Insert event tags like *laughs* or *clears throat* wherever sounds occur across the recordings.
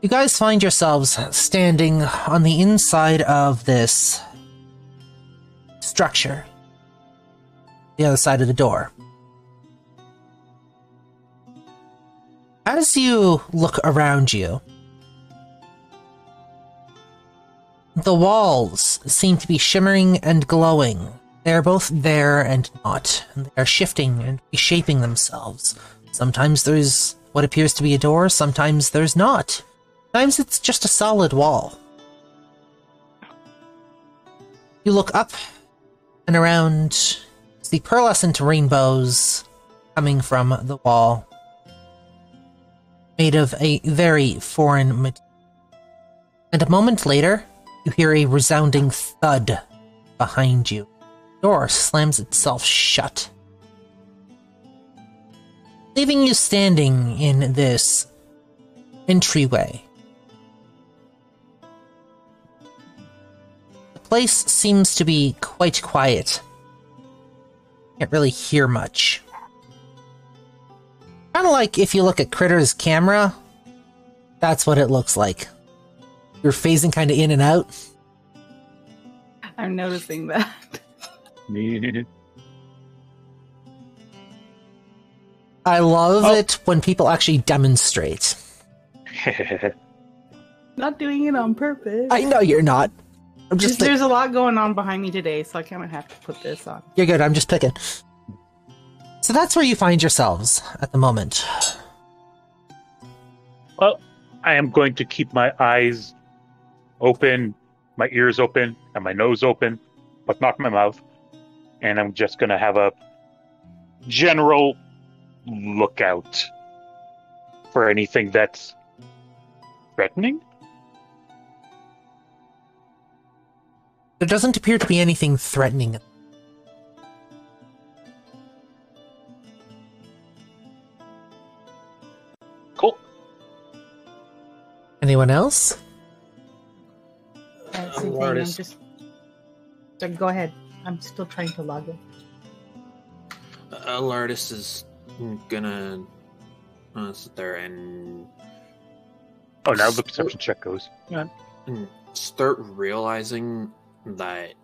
You guys find yourselves standing on the inside of this structure, the other side of the door. As you look around you, the walls seem to be shimmering and glowing. They are both there and not, and they are shifting and reshaping themselves. Sometimes there's what appears to be a door, sometimes there's not. Sometimes it's just a solid wall. You look up and around, see pearlescent rainbows coming from the wall, made of a very foreign material. And a moment later, you hear a resounding thud behind you. The door slams itself shut, leaving you standing in this entryway. Place seems to be quite quiet. Can't really hear much. Kind of like if you look at Critter's camera, that's what it looks like. You're phasing kind of in and out. I'm noticing that. *laughs* I love Oh. it when people actually demonstrate. *laughs* Not doing it on purpose. I know you're not. I'm just Just, there's a lot going on behind me today, so I kind of have to put this on. You're good. I'm just picking. So that's where you find yourselves at the moment. well, I am going to keep my eyes open, my ears open, and my nose open, but not my mouth. And I'm just going to have a general lookout for anything that's threatening. There doesn't appear to be anything threatening. Cool. Anyone else? Uh, same thing, I'm just. So go ahead. I'm still trying to log in. Uh, Lardis is gonna uh, sit there and Oh, now the perception check goes. Yeah. start realizing that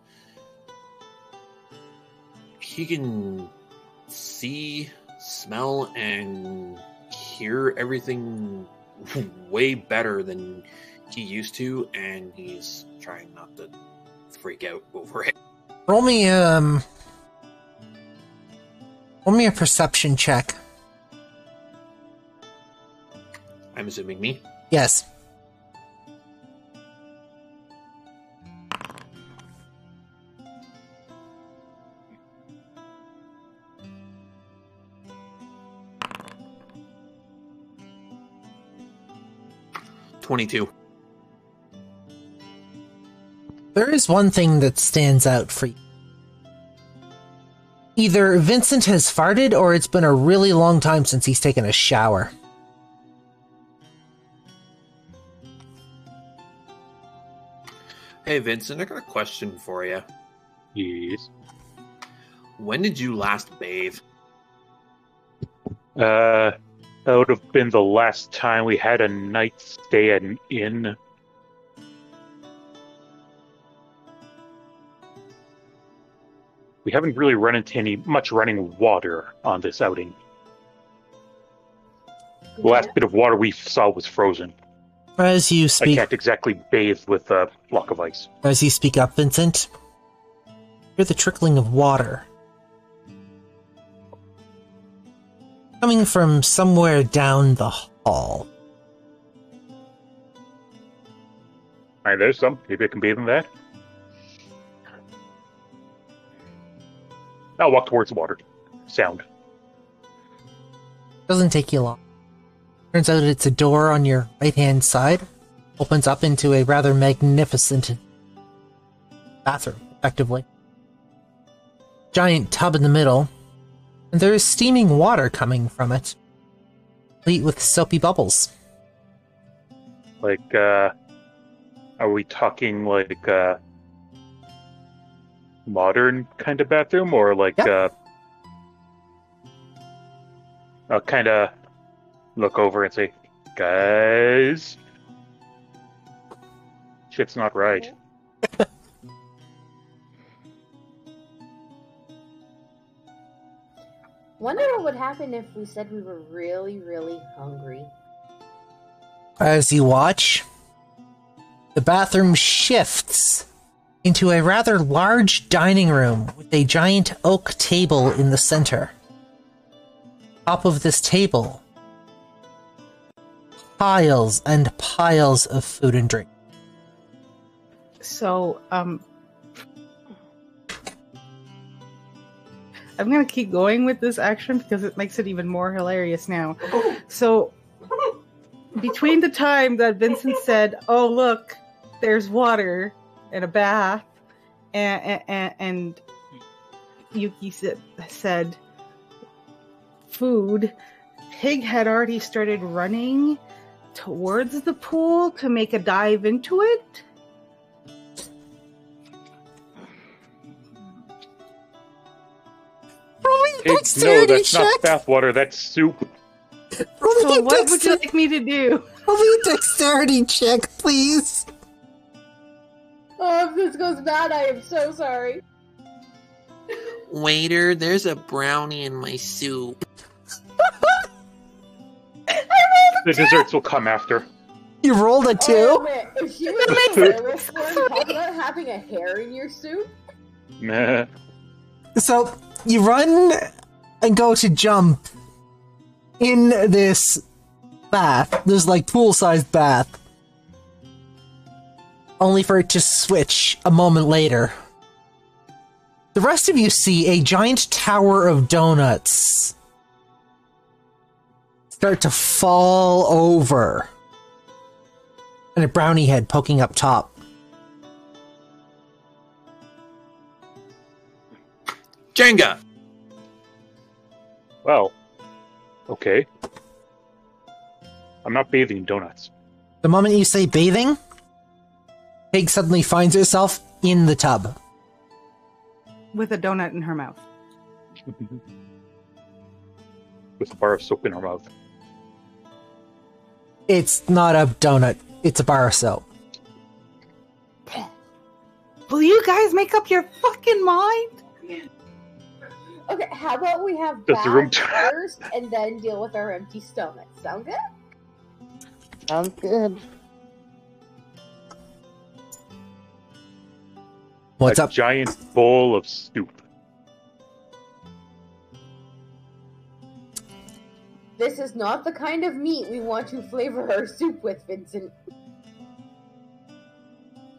he can see, smell, and hear everything way better than he used to, and he's trying not to freak out over it. Roll me um. Roll me a perception check. I'm assuming me. Yes. Twenty-two. There is one thing that stands out for you. Either Vincent has farted or it's been a really long time since he's taken a shower. Hey Vincent, I got a question for you. Yes. When did you last bathe? Uh, that would have been the last time we had a night stay at an inn. We haven't really run into any much running water on this outing. The last bit of water we saw was frozen. As you speak, I can't exactly bathe with a block of ice. as you speak up, Vincent, hear the trickling of water coming from somewhere down the hall. Alright, there's some. Maybe I can bathe in that. I'll walk towards the water. Sound. Doesn't take you long. Turns out it's a door on your right hand side. Opens up into a rather magnificent bathroom, effectively. Giant tub in the middle, and there is steaming water coming from it, complete with soapy bubbles. Like, uh, are we talking like uh, modern kind of bathroom or like Yep. uh, I'll kind of look over and say, guys, Shit's not right. *laughs* Wonder what would happen if we said we were really, really hungry. As you watch, the bathroom shifts into a rather large dining room with a giant oak table in the center. Top of this table, piles and piles of food and drink. So, um, I'm gonna keep going with this action because it makes it even more hilarious now. So, between the time that Vincent said, "Oh look, there's water and a bath," and and, and Yuki said, said, "Food," Pig had already started running towards the pool to make a dive into it. Roll me a no, that's check! not bathwater. That's soup. Roll So a what would you like me to do? roll me a dexterity check, please! Oh, if this goes bad, I am so sorry. Waiter, there's a brownie in my soup. *laughs* The desserts will come after. You rolled a Oh, two? man, if she was a werewolf talk about having a hair in your soup. Meh. So you run and go to jump in this bath. There's like pool sized bath. Only for it to switch a moment later. The rest of you see a giant tower of donuts start to fall over. And a brownie head poking up top. Jenga! Well, okay. I'm not bathing in donuts. The moment you say bathing, Pig suddenly finds herself in the tub. With a donut in her mouth. *laughs* With a bar of soap in her mouth. It's not a donut, it's a bar of soap. Will you guys make up your fucking mind? Okay, how about we have Does the room bath first and then deal with our empty stomachs? Sound good? Sounds good. What's a up? giant bowl of soup. This is not the kind of meat we want to flavor our soup with, Vincent.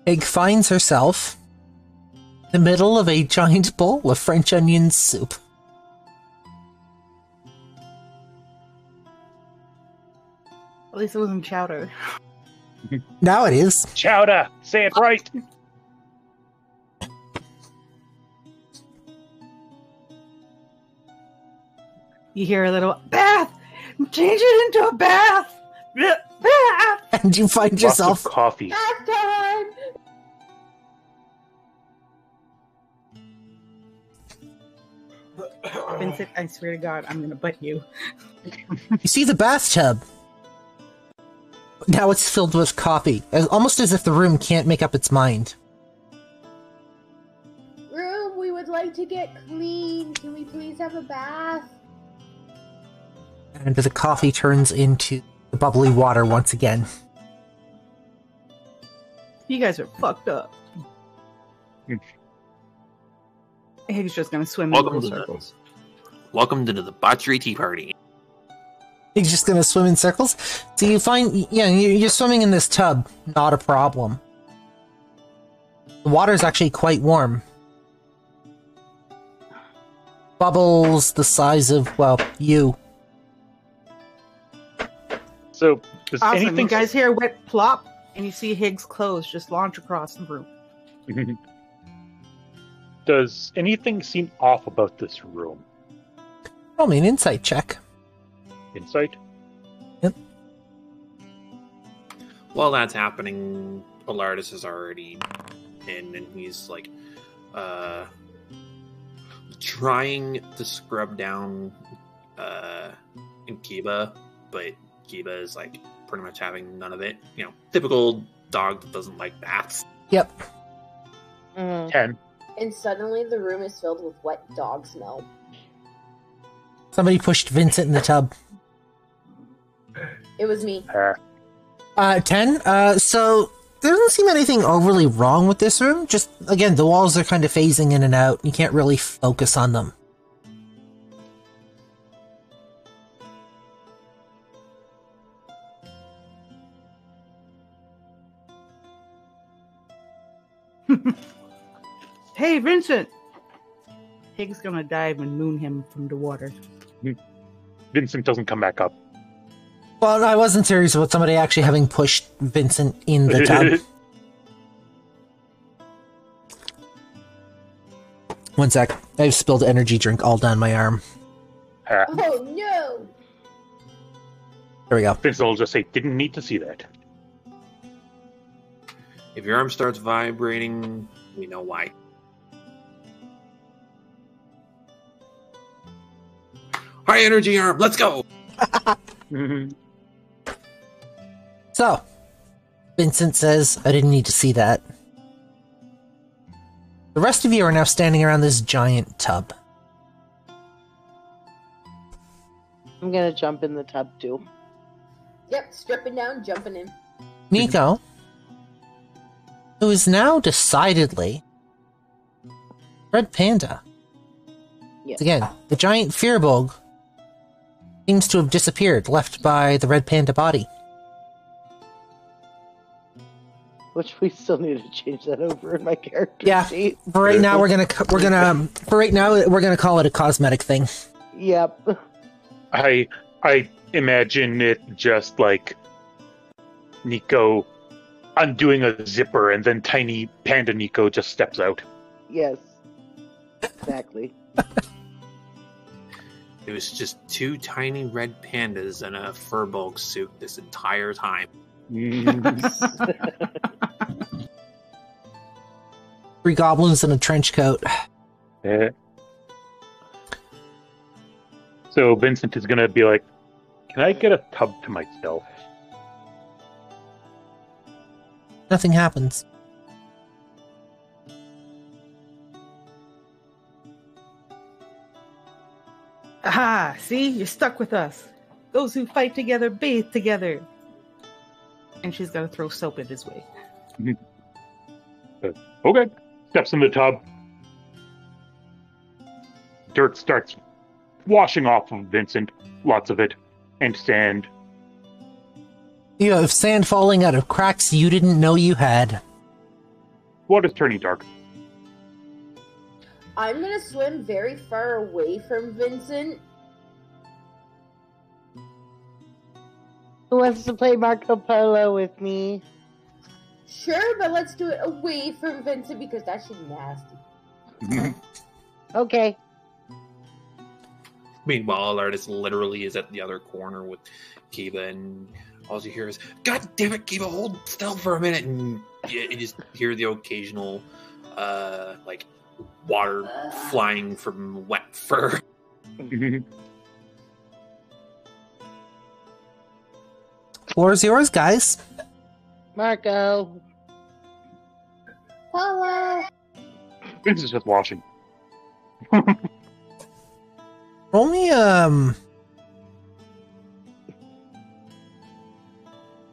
Egg finds herself in the middle of a giant bowl of French onion soup. At least it wasn't chowder. *laughs* Now it is. Chowder! Say it right! You hear a little bath. Change it into a bath. Bath. And you find Lots yourself of coffee. Bath time! Vincent, I swear to God, I'm gonna butt you. You see the bathtub. Now it's filled with coffee, as, almost as if the room can't make up its mind. Room, we would like to get clean. Can we please have a bath? And the coffee turns into the bubbly water once again. You guys are fucked up. Hmm. He's just gonna swim in Welcome little to the, circles. welcome to the debauchery tea party. He's just gonna swim in circles. So you find, yeah, you- you're swimming in this tub, not a problem. The water's actually quite warm. Bubbles the size of, well, you. So, does Awesome. anything. You guys hear a wet plop, and you see Higgs' clothes just launch across the room. *laughs* does anything seem off about this room? Roll me an insight check. Insight? Yep. While that's happening, Alardis is already in, and he's like, uh, trying to scrub down, uh, Kiba, but Kiba is like pretty much having none of it. You know, typical dog that doesn't like baths. Yep. Mhm. Ten. And suddenly the room is filled with wet dog smell. Somebody pushed Vincent in the tub. It was me. Uh, Uh, 10. Uh, so there doesn't seem anything overly wrong with this room. Just, again, the walls are kind of phasing in and out. You can't really focus on them. *laughs* Hey, Vincent! Hig's gonna dive and moon him from the water. Vincent doesn't come back up. Well, I wasn't serious about somebody actually having pushed Vincent in the *laughs* tub. One sec. I've spilled energy drink all down my arm. Uh, Oh no! There we go. Vincent will just say, "Didn't need to see that." If your arm starts vibrating, we know why. High energy arm, let's go! *laughs* So, Vincent says, I didn't need to see that. The rest of you are now standing around this giant tub. I'm gonna jump in the tub too. Yep, stripping down, jumping in. Nico, who is now decidedly Red Panda. Yes. Again, the giant Firbolg seems to have disappeared, left by the Red Panda body. Which we still need to change that over in my character Yeah. sheet. For right now, we're gonna we're gonna um, *laughs* for right now we're gonna call it a cosmetic thing. Yep. I I imagine it just like Nico undoing a zipper, and then tiny panda Nico just steps out. Yes. Exactly. *laughs* It was just two tiny red pandas in a firbolg suit this entire time. *laughs* Three goblins in a trench coat. Eh. So Vincent is gonna be like, "Can I get a tub to myself?" Nothing happens. Aha! See? You're stuck with us. Those who fight together bathe together. And she's gonna throw soap in his way. *laughs* Okay. Steps in the tub. Dirt starts washing off of Vincent, lots of it, and sand. You have sand falling out of cracks you didn't know you had. Water's turning dark. I'm gonna swim very far away from Vincent. Who wants to play Marco Polo with me? Sure, but let's do it away from Vincent because that shit nasty. *laughs* Okay. Meanwhile, Artist literally is at the other corner with Kiba, and all you hear is, God damn it, Kiba, hold still for a minute. And you, you just hear the occasional, uh, like, water flying from wet fur. *laughs* Floor's yours, guys. Marco. Polo! Vincent's just washing. Roll *laughs* me um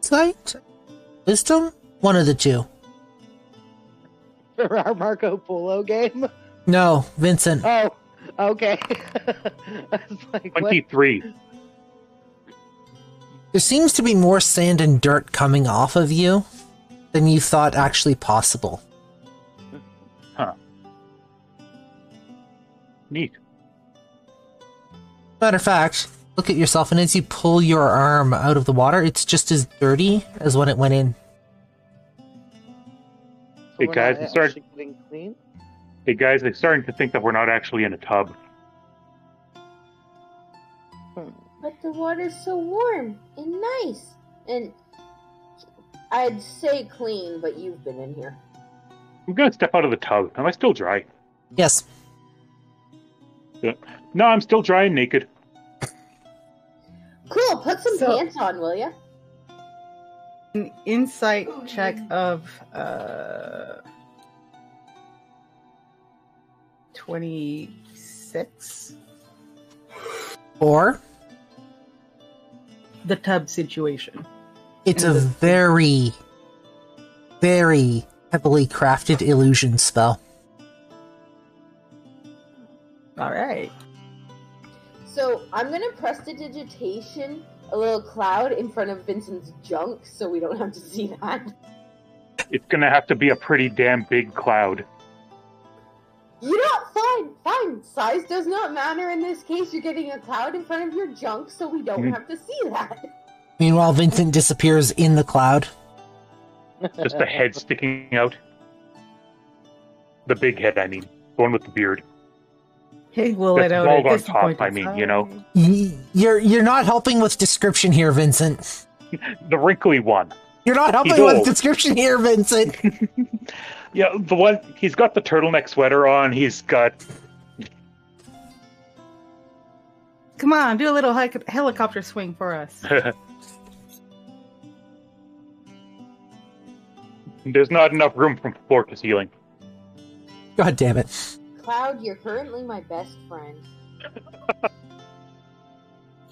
sight, wisdom, one of the two. For our Marco Polo game? No, Vincent. Oh, okay. *laughs* I was like, what? Twenty-three. There seems to be more sand and dirt coming off of you than you thought actually possible. Huh. Neat. Matter of fact, look at yourself, and as you pull your arm out of the water, it's just as dirty as when it went in. So Hey, guys, not it started- getting clean? Hey guys, they're starting to think that we're not actually in a tub. But the water's so warm and nice. And I'd say clean, but you've been in here. I'm gonna step out of the tub. Am I still dry? Yes, No, I'm still dry and naked. Cool, put some So- pants on, will ya? An insight check of uh, 26. Or The tub situation. it's a And the- very, very heavily crafted illusion spell. All right. So I'm gonna prestidigitation a little cloud in front of Vincent's junk so we don't have to see that. It's gonna have to be a pretty damn big cloud. You know, fine, fine. Size does not matter in this case. You're getting a cloud in front of your junk so we don't Mhm. have to see that. Meanwhile, Vincent disappears in the cloud. Just the head sticking out. The big head, I mean. The one with the beard. Hey, will That's it out bald a on top, disappointed I mean, you know. You're you're not helping with description here, Vincent. *laughs* The wrinkly one. You're not helping He's with old. description here, Vincent. *laughs* Yeah, the one he's got the turtleneck sweater on, he's got Come on, do a little helic- helicopter swing for us. *laughs* there's not enough room from floor to ceiling. God damn it. Cloud, you're currently my best friend. *laughs*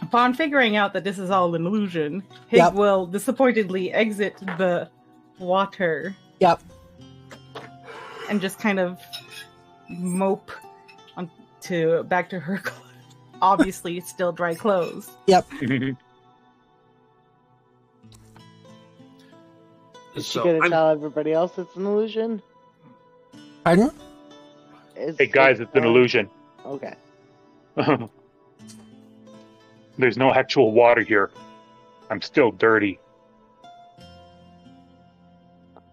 Upon figuring out that this is all an illusion, Hig Yep. will disappointedly exit the water Yep. and just kind of mope on to back to her *laughs* obviously still dry clothes. Yep. *laughs* Is she So gonna I'm, tell everybody else it's an illusion? Pardon? Is hey guys, it's an illusion. Okay. *laughs* There's no actual water here. I'm still dirty.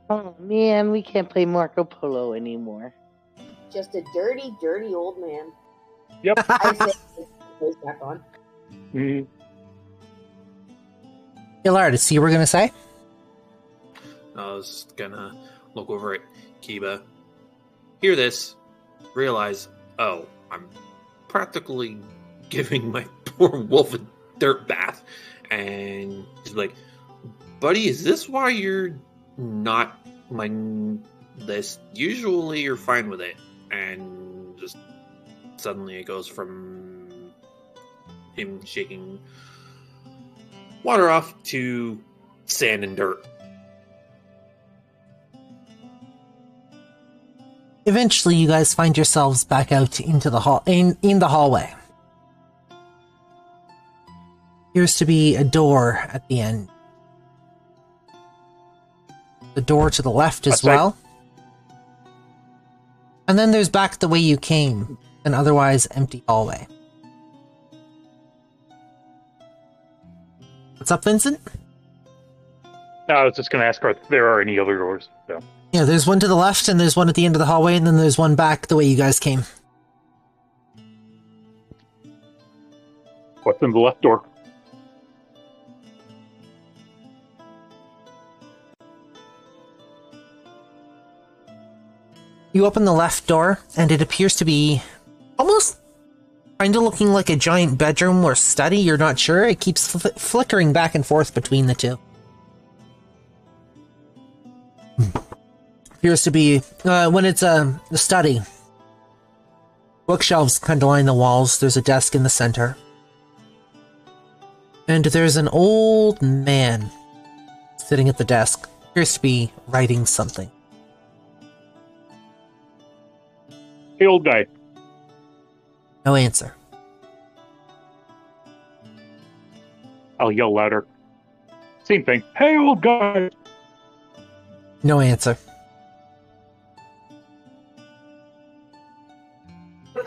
Oh man, we can't play Marco Polo anymore. Just a dirty, dirty old man. Yep. *laughs* I say goes back on. Mhm. Illard, see what we're gonna say? I was gonna look over at Kiba, hear this, realize, oh, I'm practically *laughs* giving my *laughs* poor wolf a dirt bath, and he's like, "Buddy, is this why you're not my this? Usually you're fine with it." And just suddenly it goes from him shaking water off to sand and dirt. Eventually, you guys find yourselves back out into the hall in in the hallway. Appears to be a door at the end. The door to the left as well. And then there's back the way you came, an otherwise empty hallway. What's up, Vincent? No, I was just gonna ask if there are any other doors. So. Yeah, there's one to the left, and there's one at the end of the hallway, and then there's one back the way you guys came. What's in the left door? You open the left door, and it appears to be almost kind of looking like a giant bedroom or study. You're not sure. It keeps fl- flickering back and forth between the two. Hmm. Appears to be uh, when it's a, a study. Bookshelves kind of line the walls. There's a desk in the center, and there's an old man sitting at the desk. Appears to be writing something. Hey, old guy. No answer. I'll yell louder. Same thing. Hey, old guy. No answer.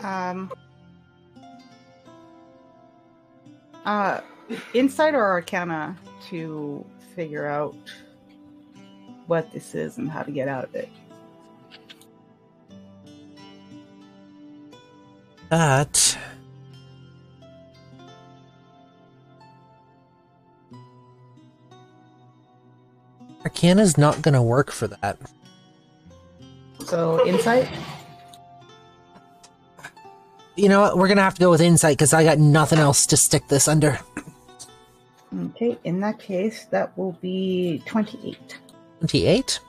Um uh insight or arcana to figure out what this is and how to get out of it. That. Arcana's not gonna work for that. So insight? You know what? We're gonna have to go with insight because I got nothing else to stick this under. Okay, in that case, that will be 28. 28.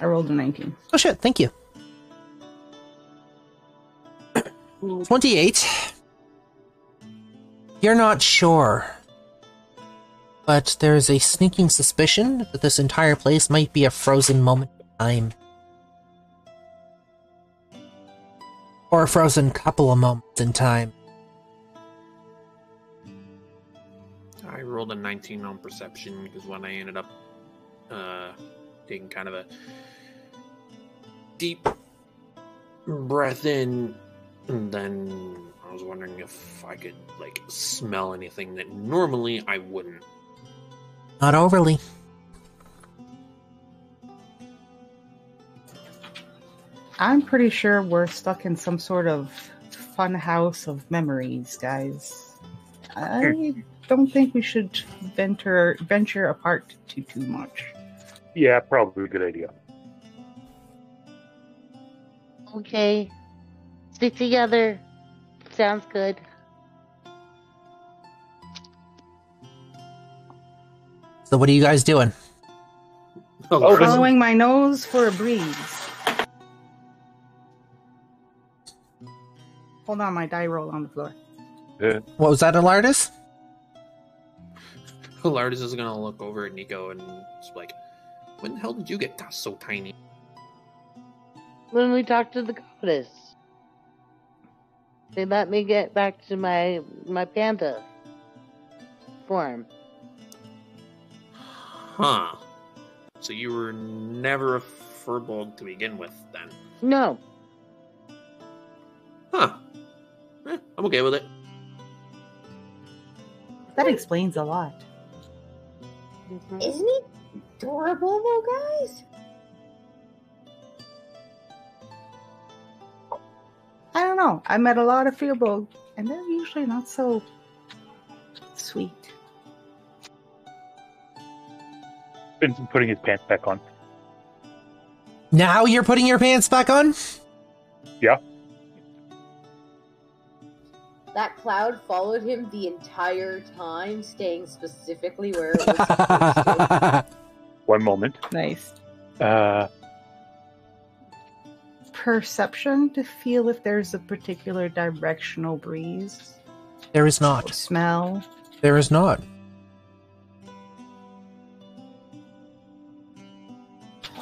I rolled a 19. Oh shit, thank you. 28. You're not sure. But there's a sneaking suspicion that this entire place might be a frozen moment in time. Or a frozen couple of moments in time. I rolled a 19 on perception because when I ended up uh, taking kind of a deep breath in, and then I was wondering if I could like smell anything that normally I wouldn't. Not overly. I'm pretty sure we're stuck in some sort of fun house of memories, guys. I don't think we should venture venture apart too too much. Yeah, probably a good idea. Okay. Stick together. Sounds good. So what are you guys doing? Oh, oh this- Following my nose for a breeze. Hold on, my die roll on the floor. What was that, Alardis? Lardis is gonna look over at Nico and just be like, "When the hell did you get so tiny?" When we talked to the goddess, they let me get back to my my panda form. Huh. So you were never a firbolg to begin with, then? No, Huh. I'm okay with it. That explains a lot. Mm-hmm. Isn't he adorable though, guys? I don't know. I met a lot of Firbolg, and they're usually not so sweet. Vincent putting his pants back on. Now you're putting your pants back on? That cloud followed him the entire time, staying specifically where it was *laughs* supposed to. One moment. Nice. Uh, Perception to feel if there's a particular directional breeze. there is Or not. smell. There is not.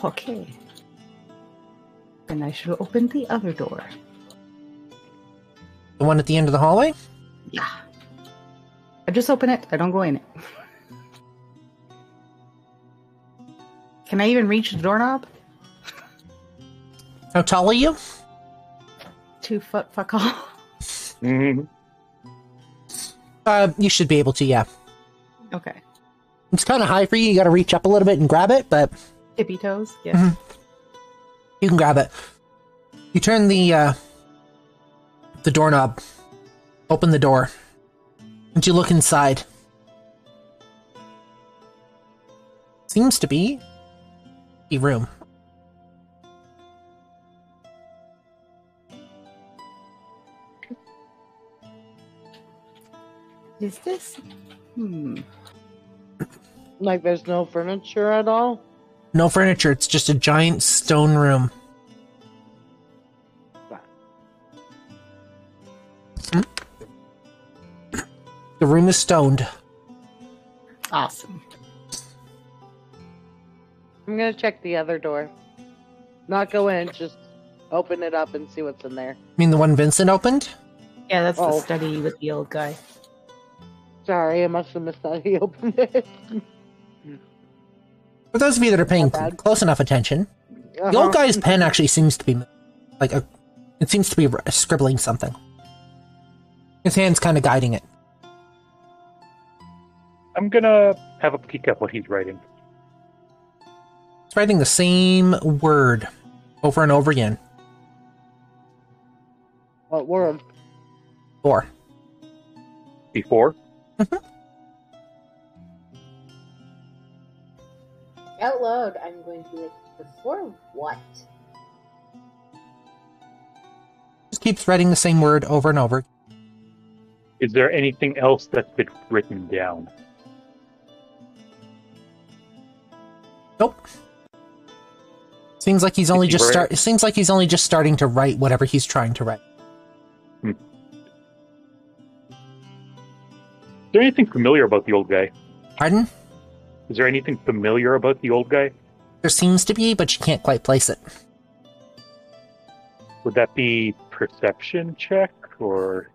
Okay. Then I shall open the other door. The one at the end of the hallway? Yeah. I just open it. I don't go in it. *laughs* Can I even reach the doorknob? How tall are you? Two foot fuck all. mhm. Uh, you should be able to, yeah. Okay. It's kind of high for you. You got to reach up a little bit and grab it, but Tippy toes. Yes. Mhm. you can grab it. You turn the uh, the doorknob, open the door, and you look inside. Seems to be a room. Is this? Hmm. like there's no furniture at all. No furniture. It's just a giant stone room. The room is stoned. Awesome. I'm gonna check the other door. Not go in, just open it up and see what's in there. I mean, the one Vincent opened. Yeah, that's Oh. the study with the old guy. Sorry, I must have missed that he *laughs* opened it. For those of you that are paying close enough attention, the Uh-huh. old guy's pen actually seems to be like a. It seems to be scribbling something. His hand's kind of guiding it. I'm gonna have a peek at what he's writing. It's writing the same word over and over again. What word? Four. Before, mm-hmm. Out loud, I'm going to be like, before what? Just keeps writing the same word over and over. Is there anything else that's been written down? Nope. Seems like he's only you just start. It seems like he's only just starting to write whatever he's trying to write. Hmm. Is there anything familiar about the old guy? Pardon? Is there anything familiar about the old guy? There seems to be, but you can't quite place it. Would that be perception check or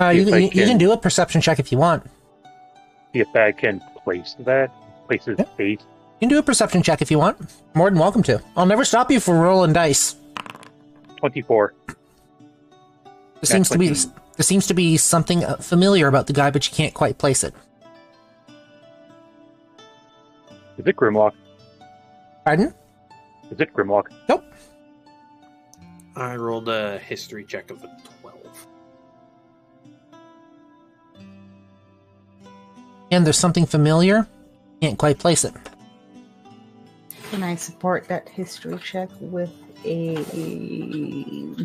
Uh, you, If I you, you can can- do a perception check if you want. see if I can place that? Place his Yeah. face? You can do a perception check if you want. More than welcome to. I'll never stop you for rolling dice. Twenty-four. There seems to be there seems to be something uh, familiar about the guy, but you can't quite place it. Is it Grimlock? Pardon? Is it Grimlock? Nope. I rolled a history check of a And there's something familiar. Can't quite place it. Can I support that history check with a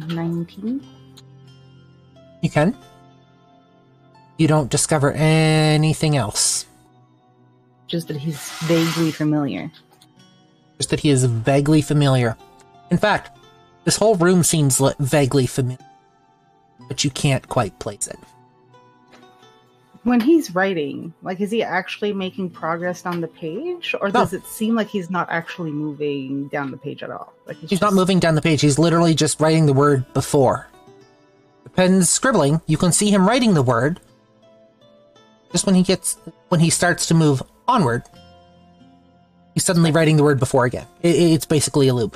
19? You can. You don't discover anything else. Just that he's vaguely familiar. Just that he is vaguely familiar. In fact, this whole room seems vaguely familiar, but you can't quite place it. When he's writing, like, is he actually making progress on the page, or No. does it seem like he's not actually moving down the page at all? Like He's not moving down the page. He's literally just writing the word before. The pen's scribbling. You can see him writing the word. Just when he gets, when he starts to move onward, he's suddenly writing the word before again. It, it's basically a loop.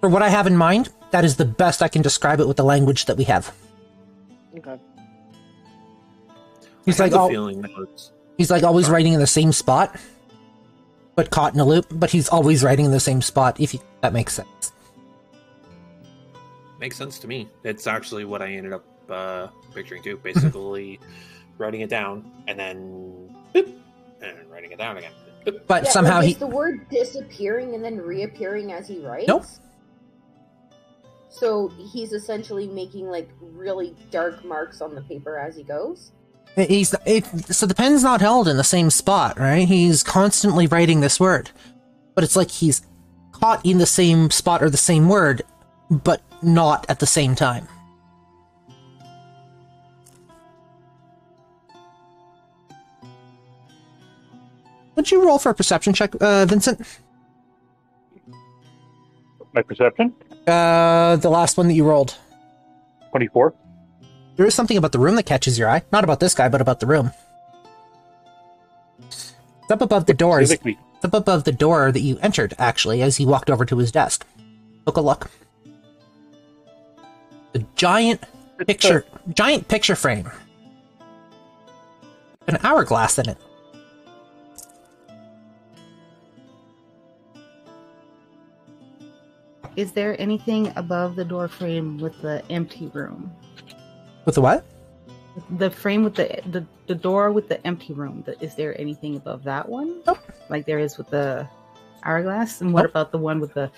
For what I have in mind, that is the best I can describe it with the language that we have. Okay. He's I like, have a all, feeling that was he's like always writing in the same spot, but caught in a loop. But he's always writing in the same spot. If you, that makes sense. makes sense to me. It's actually what I ended up uh, picturing too. Basically, *laughs* writing it down and then boop, and writing it down again. Boop. But Yeah, somehow like, he is the word disappearing and then reappearing as he writes. Nope. So he's essentially making like really dark marks on the paper as he goes. He's it, so the pen's not held in the same spot, right? He's constantly writing this word, but it's like he's caught in the same spot or the same word, but not at the same time. Would you roll for a perception check, uh, Vincent? My perception? Uh, the last one that you rolled. Twenty-four. There is something about the room that catches your eye. Not about this guy, but about the room. It's up above the doors. It's up above the door that you entered, actually, as he walked over to his desk. Took a look. The giant picture, giant picture frame. An hourglass in it. Is there anything above the door frame with the empty room? With the what? The frame with the the, the door with the empty room. The, is there anything above that one? Nope. Like there is with the hourglass. And what Nope. about the one with the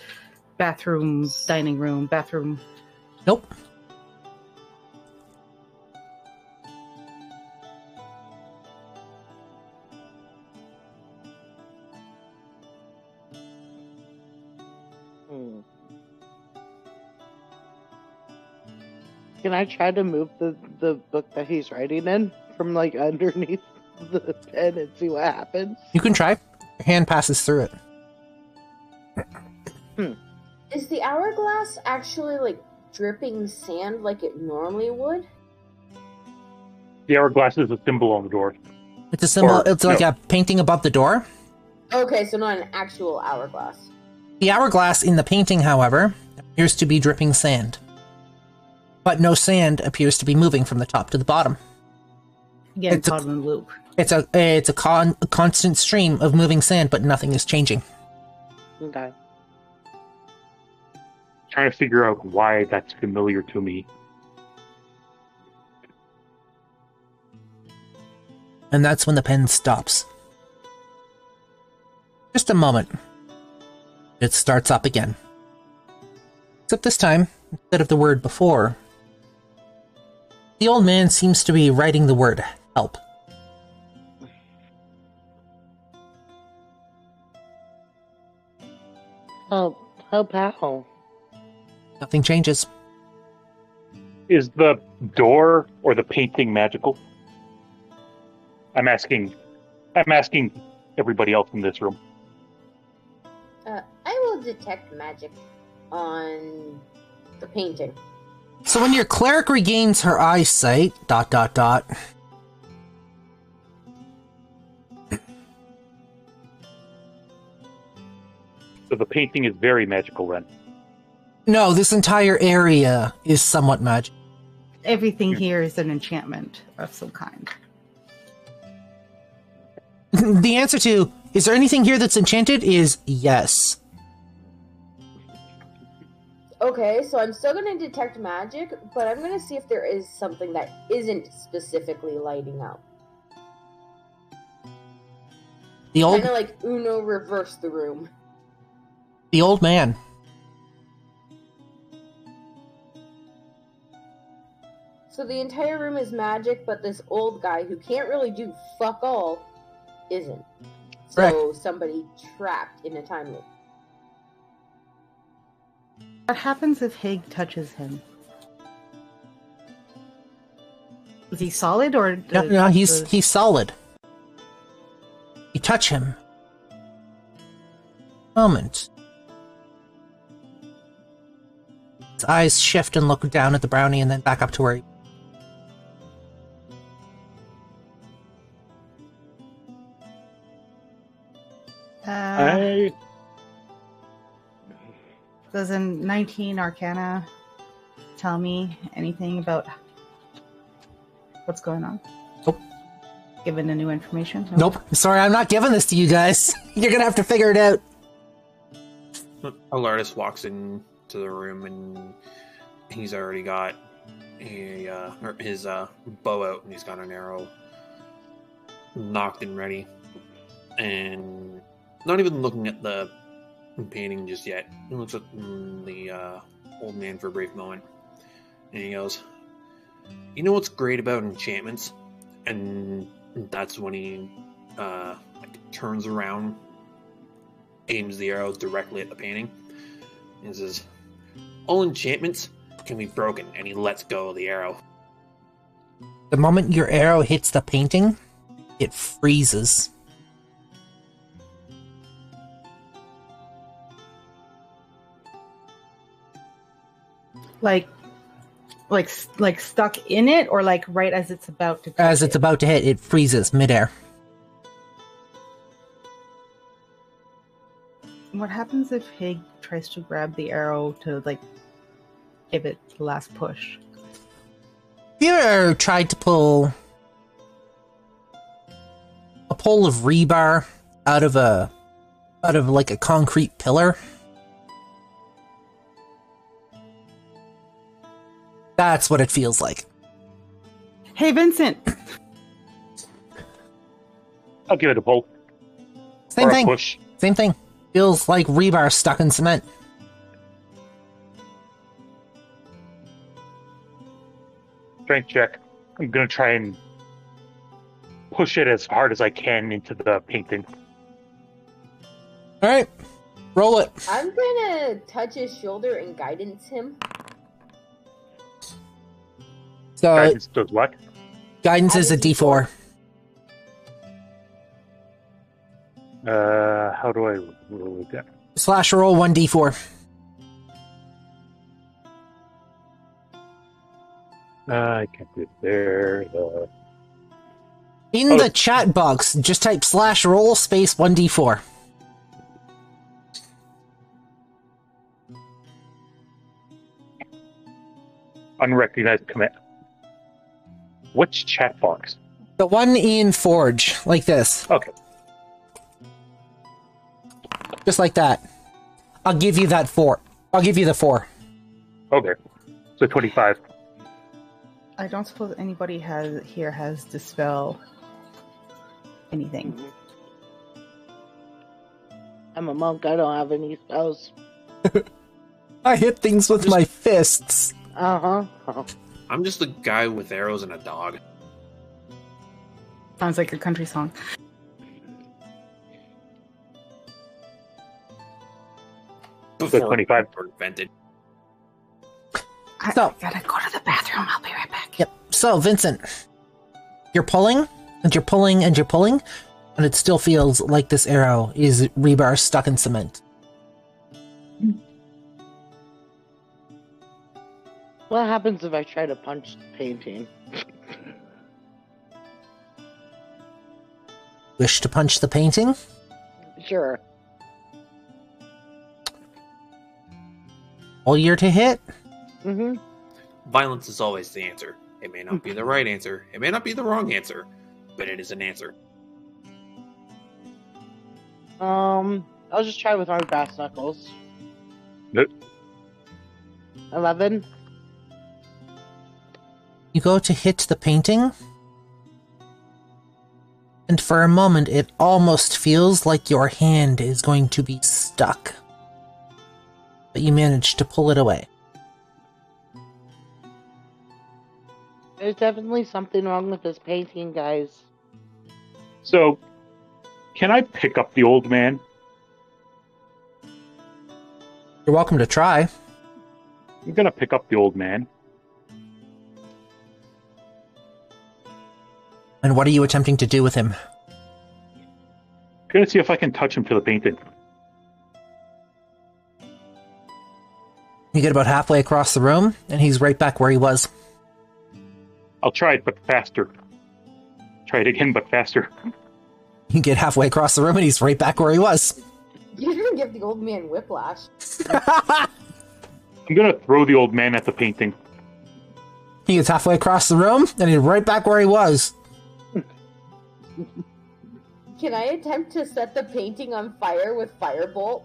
bathroom, dining room, bathroom? Nope. Can I try to move the, the book that he's writing in from like underneath *laughs* the pen and see what happens? You can try. Your hand passes through it. Hmm. Is the hourglass actually like dripping sand like it normally would? the hourglass is a symbol on the door. It's a symbol. Or- it's like no. a painting above the door. Okay, so not an actual hourglass. The hourglass in the painting, however, appears to be dripping sand. But no sand appears to be moving from the top to the bottom. Getting It's a- in the loop. It's a it's a, con, a constant stream of moving sand, but nothing is changing. Okay. Trying to figure out why that's familiar to me. And that's when the pen stops. Just a moment. It starts up again. Except this time, instead of the word before, the old man seems to be writing the word help. Help, help how? Nothing changes. Is the door or the painting magical? I'm asking. I'm asking everybody else in this room. Uh, I will detect magic on the painting. So when your cleric regains her eyesight, dot dot dot. So the painting is very magical, then. No, this entire area is somewhat magic. Everything here is an enchantment of some kind. *laughs* the answer to is there anything here that's enchanted is yes. Okay, so I'm still gonna detect magic, but I'm gonna see if there is something that isn't specifically lighting up. The old Kind of like Uno reverse the room. the old man. So the entire room is magic, but this old guy who can't really do fuck all isn't. So somebody trapped in a time loop. What happens if Hig touches him? Is he solid or No, no, he's the- he's solid. You touch him. Moment. His eyes shift and look down at the brownie and then back up to where he Uh, I does a 19 Arcana tell me anything about what's going on? Nope. Given the new information? Nope. Sorry, I'm not giving this to you guys. *laughs* You're gonna have to figure it out. Alardis walks into the room and he's already got a uh, or his uh, bow out and he's got an arrow nocked and ready, and not even looking at the painting just yet. He looks at the uh, old man for a brief moment, and he goes, "You know what's great about enchantments?" And that's when he uh, like turns around aims the arrow directly at the painting and says, All enchantments can be broken, and he lets go of the arrow. The moment your arrow hits the painting, it freezes. Like, like, like stuck in it, or like right as it's about to. As it's it? about to hit, it freezes midair. What happens if Hig tries to grab the arrow to like give it the last push? Have you ever tried to pull a pole of rebar out of a out of like a concrete pillar? That's what it feels like. Hey, Vincent. I'll give it a pull Same or thing. push. Same thing. Feels like rebar stuck in cement. Strength check. I'm gonna try and push it as hard as I can into the painting. All right, roll it. I'm gonna touch his shoulder and guidance him. So Guidance does what? guidance is a D4. Uh, how do I roll that? Slash roll one D4. Uh, I can't do it there. Uh, In Oh. the chat box, just type slash roll space one D4. unrecognized command. Which chat box? The one in Forge, like this, Okay. just like that. I'll give you that four. I'll give you the four. Okay. So 25. I don't suppose anybody has here has dispel anything. I'm a monk. I don't have any spells. *laughs* I hit things with my fists. Uh huh. I'm just a guy with arrows and a dog. Sounds like a country song. Before 25. were invented. I, So- I gotta go to the bathroom. I'll be right back. Yep. So, Vincent, you're pulling, and you're pulling, and you're pulling, and it still feels like this arrow is rebar stuck in cement. Mm. What happens if I try to punch the painting? Wish to punch the painting? Sure. All year to hit? Mm-hmm. Violence is always the answer. It may not be the right answer. It may not be the wrong answer, but it is an answer. Um, I'll just try with my brass knuckles. Nope. Eleven. You go to hit the painting, and for a moment it almost feels like your hand is going to be stuck. But you manage to pull it away. There's definitely something wrong with this painting, guys. So, can I pick up the old man? You're welcome to try. I'm gonna pick up the old man. And what are you attempting to do with him? I'm gonna see if I can touch him to the painting. You get about halfway across the room, and he's right back where he was. I'll try it, but faster. Try it again, but faster. You get halfway across the room, and he's right back where he was. You didn't give the old man whiplash. *laughs* I'm gonna throw the old man at the painting. he gets halfway across the room, and he's right back where he was. Can I attempt to set the painting on fire with firebolt?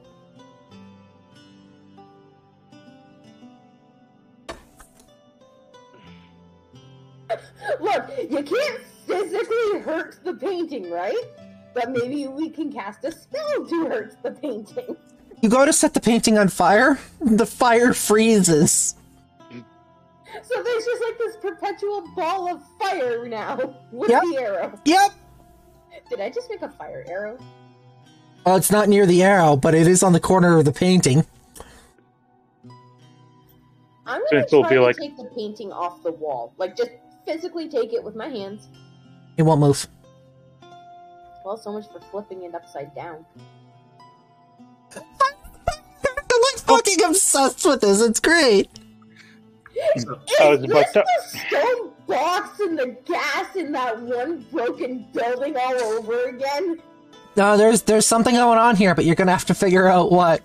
Look, you can't physically hurt the painting, right? But maybe we can cast a spell to hurt the painting. You go to set the painting on fire, the fire freezes. So there's just like this perpetual ball of fire now with Yep. the arrow. Yep. Did I just make a fire arrow? Well, it's not near the arrow, but it is on the corner of the painting. I'm gonna it'll try be to like- take the painting off the wall. Like just physically take it with my hands. It won't move. Well, so much for flipping it upside down. *laughs* I'm like fucking obsessed with this. It's great. *laughs* Is I was this about to- the stone box and the gas in that one broken building all over again? No, there's there's something going on here, but you're gonna have to figure out what.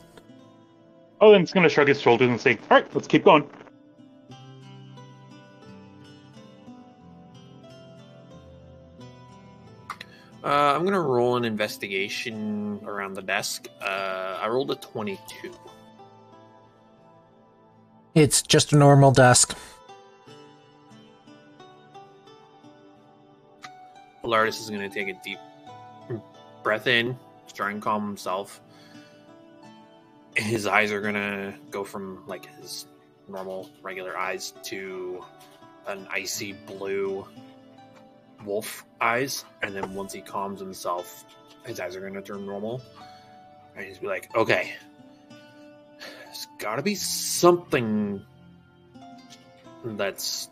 Oh, then he's gonna shrug his shoulders and say, "All right, let's keep going." Uh, I'm gonna roll an investigation around the desk. Uh, I rolled a 22. It's just a normal desk. Alardis is gonna take a deep breath in, try and calm himself. His eyes are gonna go from like his normal, regular eyes to an icy blue wolf eyes, and then once he calms himself, his eyes are gonna turn normal, and he's be like, "Okay, there's got to be something that's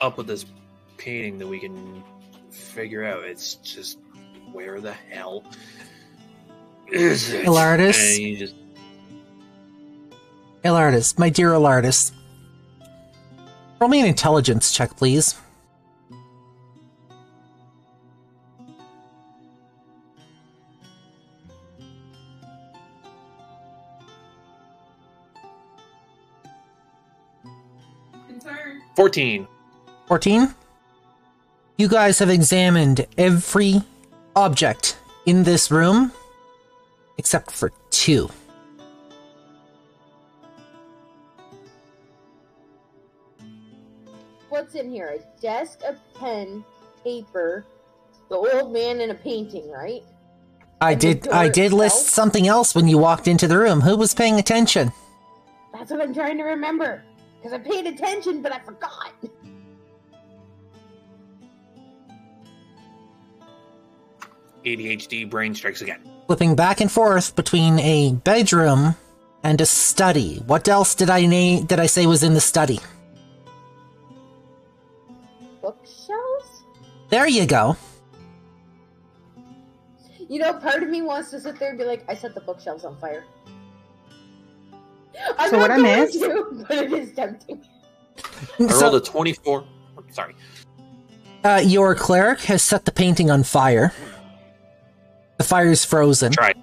up with this painting that we can figure out. It's just where the hell is it?" Alardis? And just my dear Alardis. Roll me an intelligence check, please. Fourteen. 14. You guys have examined every object in this room except for two. What's in here? A desk, a pen, paper, the old man, and a painting, right? I And did. I door did list something else when you walked into the room. Who was paying attention? That's what I'm trying to remember. Because I paid attention, but I forgot. ADHD brain strikes again. Flipping back and forth between a bedroom and a study. What else did I name? Did I say was in the study? Bookshelves? There you go. You know, part of me wants to sit there and be like, I set the bookshelves on fire. I'm So not what I going missed- to, but *laughs* it is tempting. I So, rolled a 24. Sorry. uh, your cleric has set the painting on fire. The fire is frozen. Tried.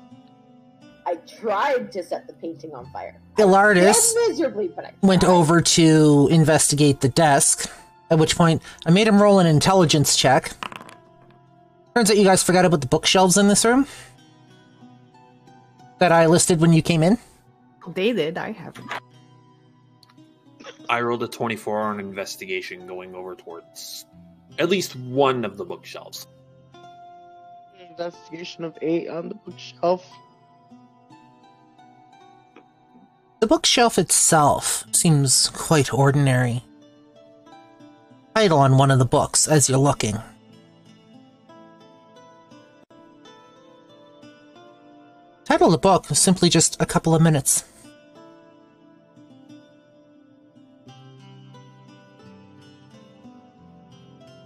I tried to set the painting on fire. Ilardis Failed miserably, but I went over to investigate the desk. At which point, I made him roll an intelligence check. Turns out you guys forgot about the bookshelves in this room that I listed when you came in. They did. I haven't. I rolled a 24 on investigation going over towards at least one of the bookshelves. Investigation of eight on the bookshelf. The bookshelf itself seems quite ordinary. Title on one of the books as you're looking. Title of the book is simply just a couple of minutes.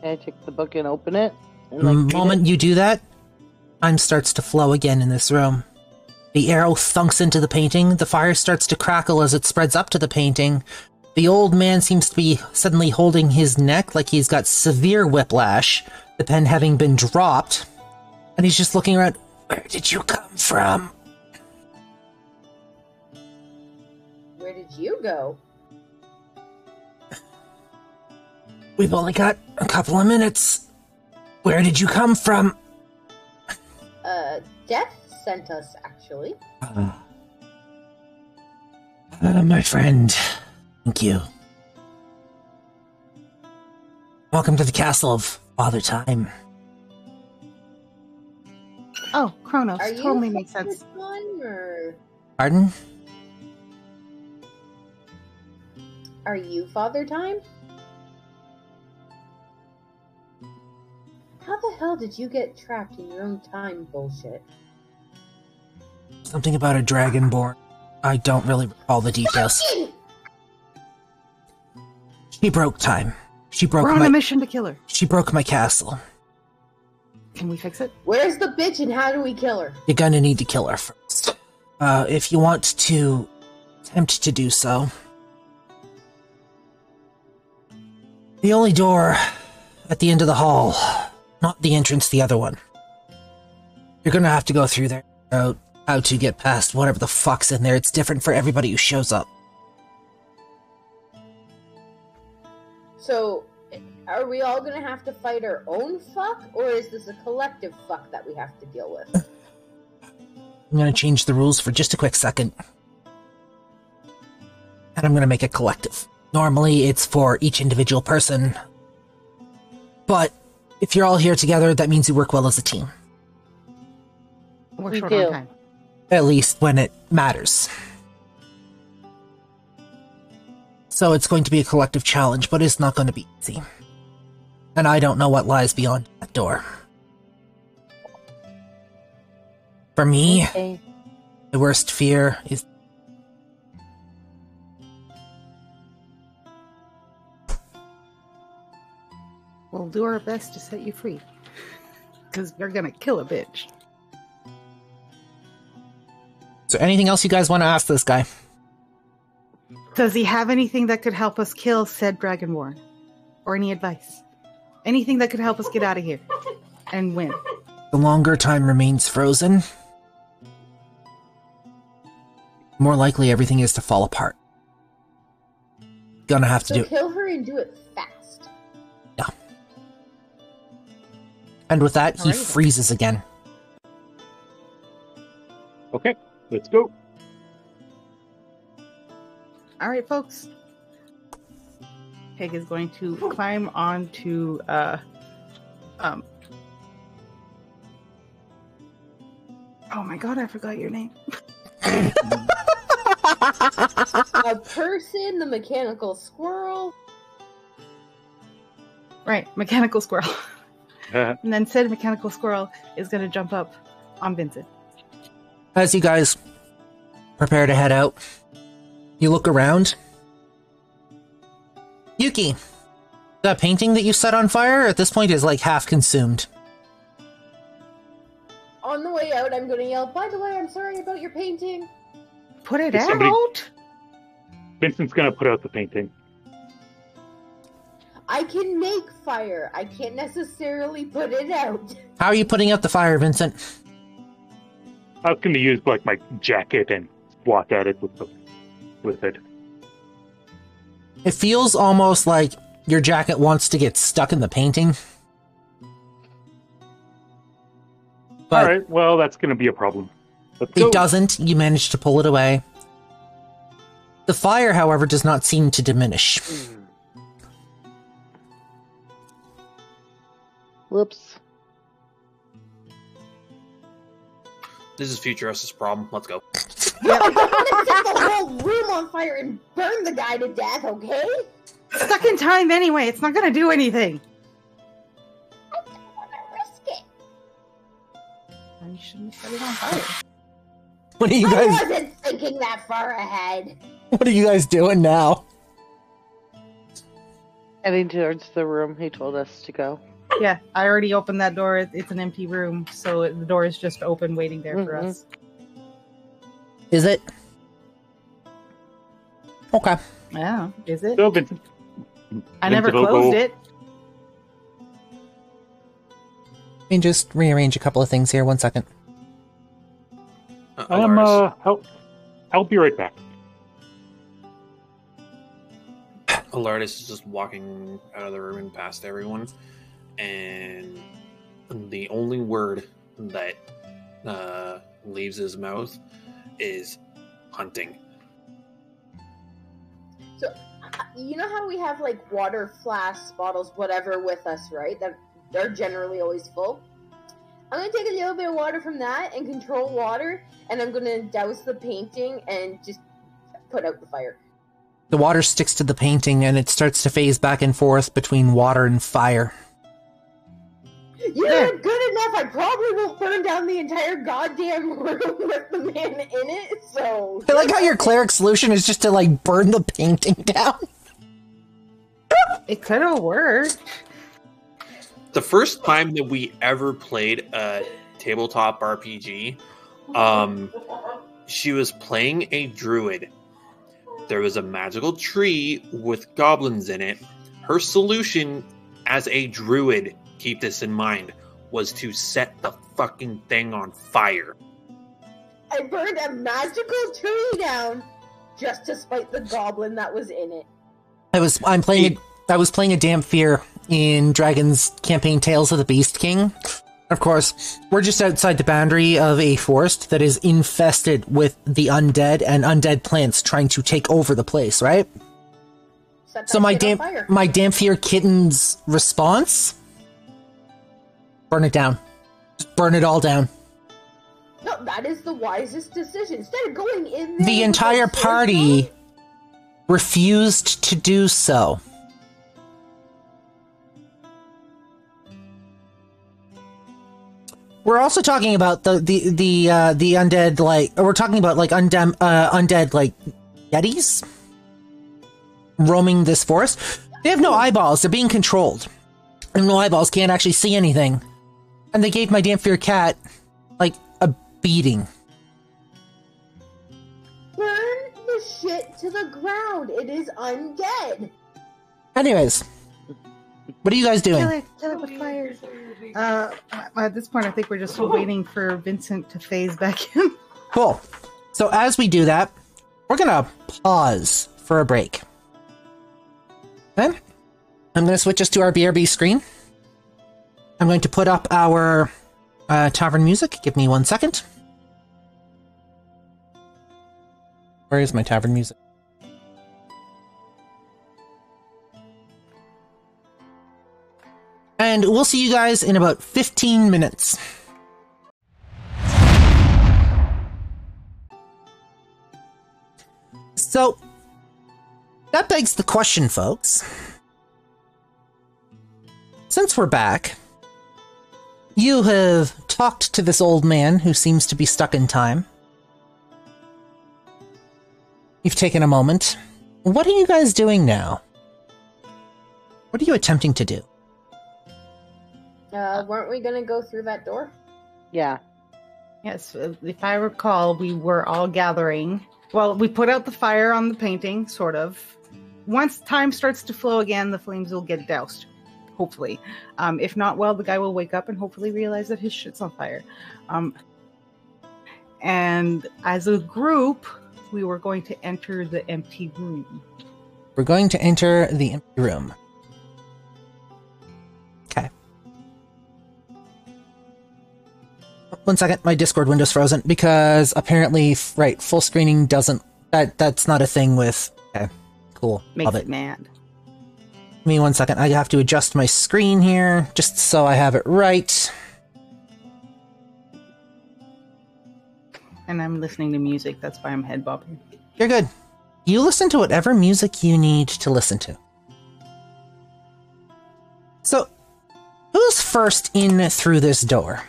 Can I take the book and open it? And, The like, mm-hmm. read moment it? you do that, time starts to flow again in this room. The arrow thunks into the painting, the fire starts to crackle as it spreads up to the painting. The old man seems to be suddenly holding his neck like he's got severe whiplash, the pen having been dropped, and he's just looking around. Where did you come from? Where did you go? We've only got a couple of minutes. Where did you come from? Uh, Death sent us, actually. Uh, uh, my friend, thank you. Welcome to the castle of Father Time. Oh, Kronos. Are you Totally makes sense. this one, or Pardon? are you Father Time? How the hell did you get trapped in your own time bullshit? Something about a dragonborn. I don't really recall the details. She broke time. She broke We're on my. a mission to kill her. She broke my castle. Can we fix it? Where's the bitch and how do we kill her? You're gonna need to kill her first. Uh, if you want to attempt to do so. The only door at the end of the hall, not the entrance, the other one. You're gonna have to go through there. Out how to get past whatever the fuck's in there. It's different for everybody who shows up. So, are we all gonna have to fight our own fuck, or is this a collective fuck that we have to deal with? *laughs* I'm gonna change the rules for just a quick second. And I'm gonna make it collective. Normally it's for each individual person. But if you're all here together, that means you work well as a team. We're We short do. on time. At least when it matters. So it's going to be a collective challenge, but it's not going to be easy. And I don't know what lies beyond that door. For me, Okay. the worst fear is We'll do our best to set you free. Because we're gonna kill a bitch. So anything else you guys want to ask this guy? Does he have anything that could help us kill said Dragonborn? Or any advice? Anything that could help us get out of here and win? The longer time remains frozen, more likely everything is to fall apart. Gonna have to So do it. kill her and do it fast. And with that, he Alright. freezes again. Okay, let's go. All right, folks. Peg is going to climb onto uh, um, Oh my god, I forgot your name. *laughs* A person, the mechanical squirrel. Right, mechanical squirrel. *laughs* *laughs* And then said mechanical squirrel is gonna jump up on Vincent. As you guys prepare to head out, you look around. Yuki, that painting that you set on fire at this point is like half consumed. On the way out, I'm gonna yell, by the way, I'm sorry about your painting. Put it Did out. somebody- Vincent's gonna put out the painting. I can make fire. I can't necessarily put it out. *laughs* How are you putting out the fire, Vincent? I was gonna use like my jacket and swat at it with the with it. It feels almost like your jacket wants to get stuck in the painting. But All right, well that's gonna be a problem. Let's go. it doesn't. You manage to pull it away. The fire, however, does not seem to diminish. Whoops. This is future us's problem. Let's go. I'm gonna *laughs* set the whole room on fire and burn the guy to death, okay? Stuck in time anyway. It's not gonna do anything. I don't wanna risk it. Then you shouldn't set it on fire. What are you guys? I wasn't thinking that far ahead. What are you guys doing now? Heading towards the room he told us to go. Yeah, I already opened that door. It's an empty room, so the door is just open, waiting there for Mhm. us. Is it? Okay. Yeah, is it? So Vincent. I never closed it. Let me just rearrange a couple of things here. One second. Uh, Um, Alaris. uh, I'll, I'll be right back. Alardis is just walking out of the room and past everyone, and the only word that uh, leaves his mouth is hunting. So, you know how we have like water flasks, bottles, whatever with us, right? That they're generally always full. I'm gonna take a little bit of water from that and control water, and I'm gonna douse the painting and just put out the fire. The water sticks to the painting and it starts to phase back and forth between water and fire. You're good enough. I probably won't burn down the entire goddamn room *laughs* with the man in it. So I like how your cleric solution is just to like burn the painting *laughs* down. It could have worked. The first time that we ever played a tabletop RPG, um, she was playing a druid. There was a magical tree with goblins in it. Her solution as a druid, keep this in mind, was to set the fucking thing on fire. I burned a magical tree down just to spite the goblin that was in it. I was I'm playing I was playing a dhampir in Dragon's campaign Tales of the Beast King. Of course, we're just outside the boundary of a forest that is infested with the undead and undead plants trying to take over the place, right? So my shit on damp my dhampir kitten's response burn it down. Just burn it all down. No, that is the wisest decision. Instead of going in there The entire party fight, refused to do so. We're also talking about the the the uh, the undead like we're talking about like undem uh, undead like yetis roaming this forest. They have no eyeballs. They're being controlled. And no eyeballs can't actually see anything. And they gave my dhampir cat like a beating. burn the shit to the ground. It is undead. Anyways, what are you guys doing? Kill it, kill it with fire. Uh, at this point, I think we're just waiting for Vincent to phase back in. Cool. So as we do that, we're gonna pause for a break. Then I'm gonna switch us to our BRB screen. I'm going to put up our uh, tavern music. Give me one second. Where is my tavern music? And we'll see you guys in about 15 minutes. So, that begs the question, folks. Since we're back, you have talked to this old man who seems to be stuck in time. You've taken a moment. What are you guys doing now? What are you attempting to do? Uh, weren't we gonna go through that door? Yeah. Yes, uh, if I recall, we were all gathering. Well, we put out the fire on the painting, sort of. Once time starts to flow again, the flames will get doused. Hopefully. Um, if not, well, the guy will wake up and hopefully realize that his shit's on fire. Um, and as a group, we were going to enter the empty room. We're going to enter the empty room. Okay. One second, my Discord window's frozen because apparently, right, full screening doesn't. That that's not a thing with. Okay, cool. Makes Love it it. mad. Give me one second. I have to adjust my screen here just so I have it right. And I'm listening to music. That's why I'm head bobbing. You're good. You listen to whatever music you need to listen to. So, who's first in through this door?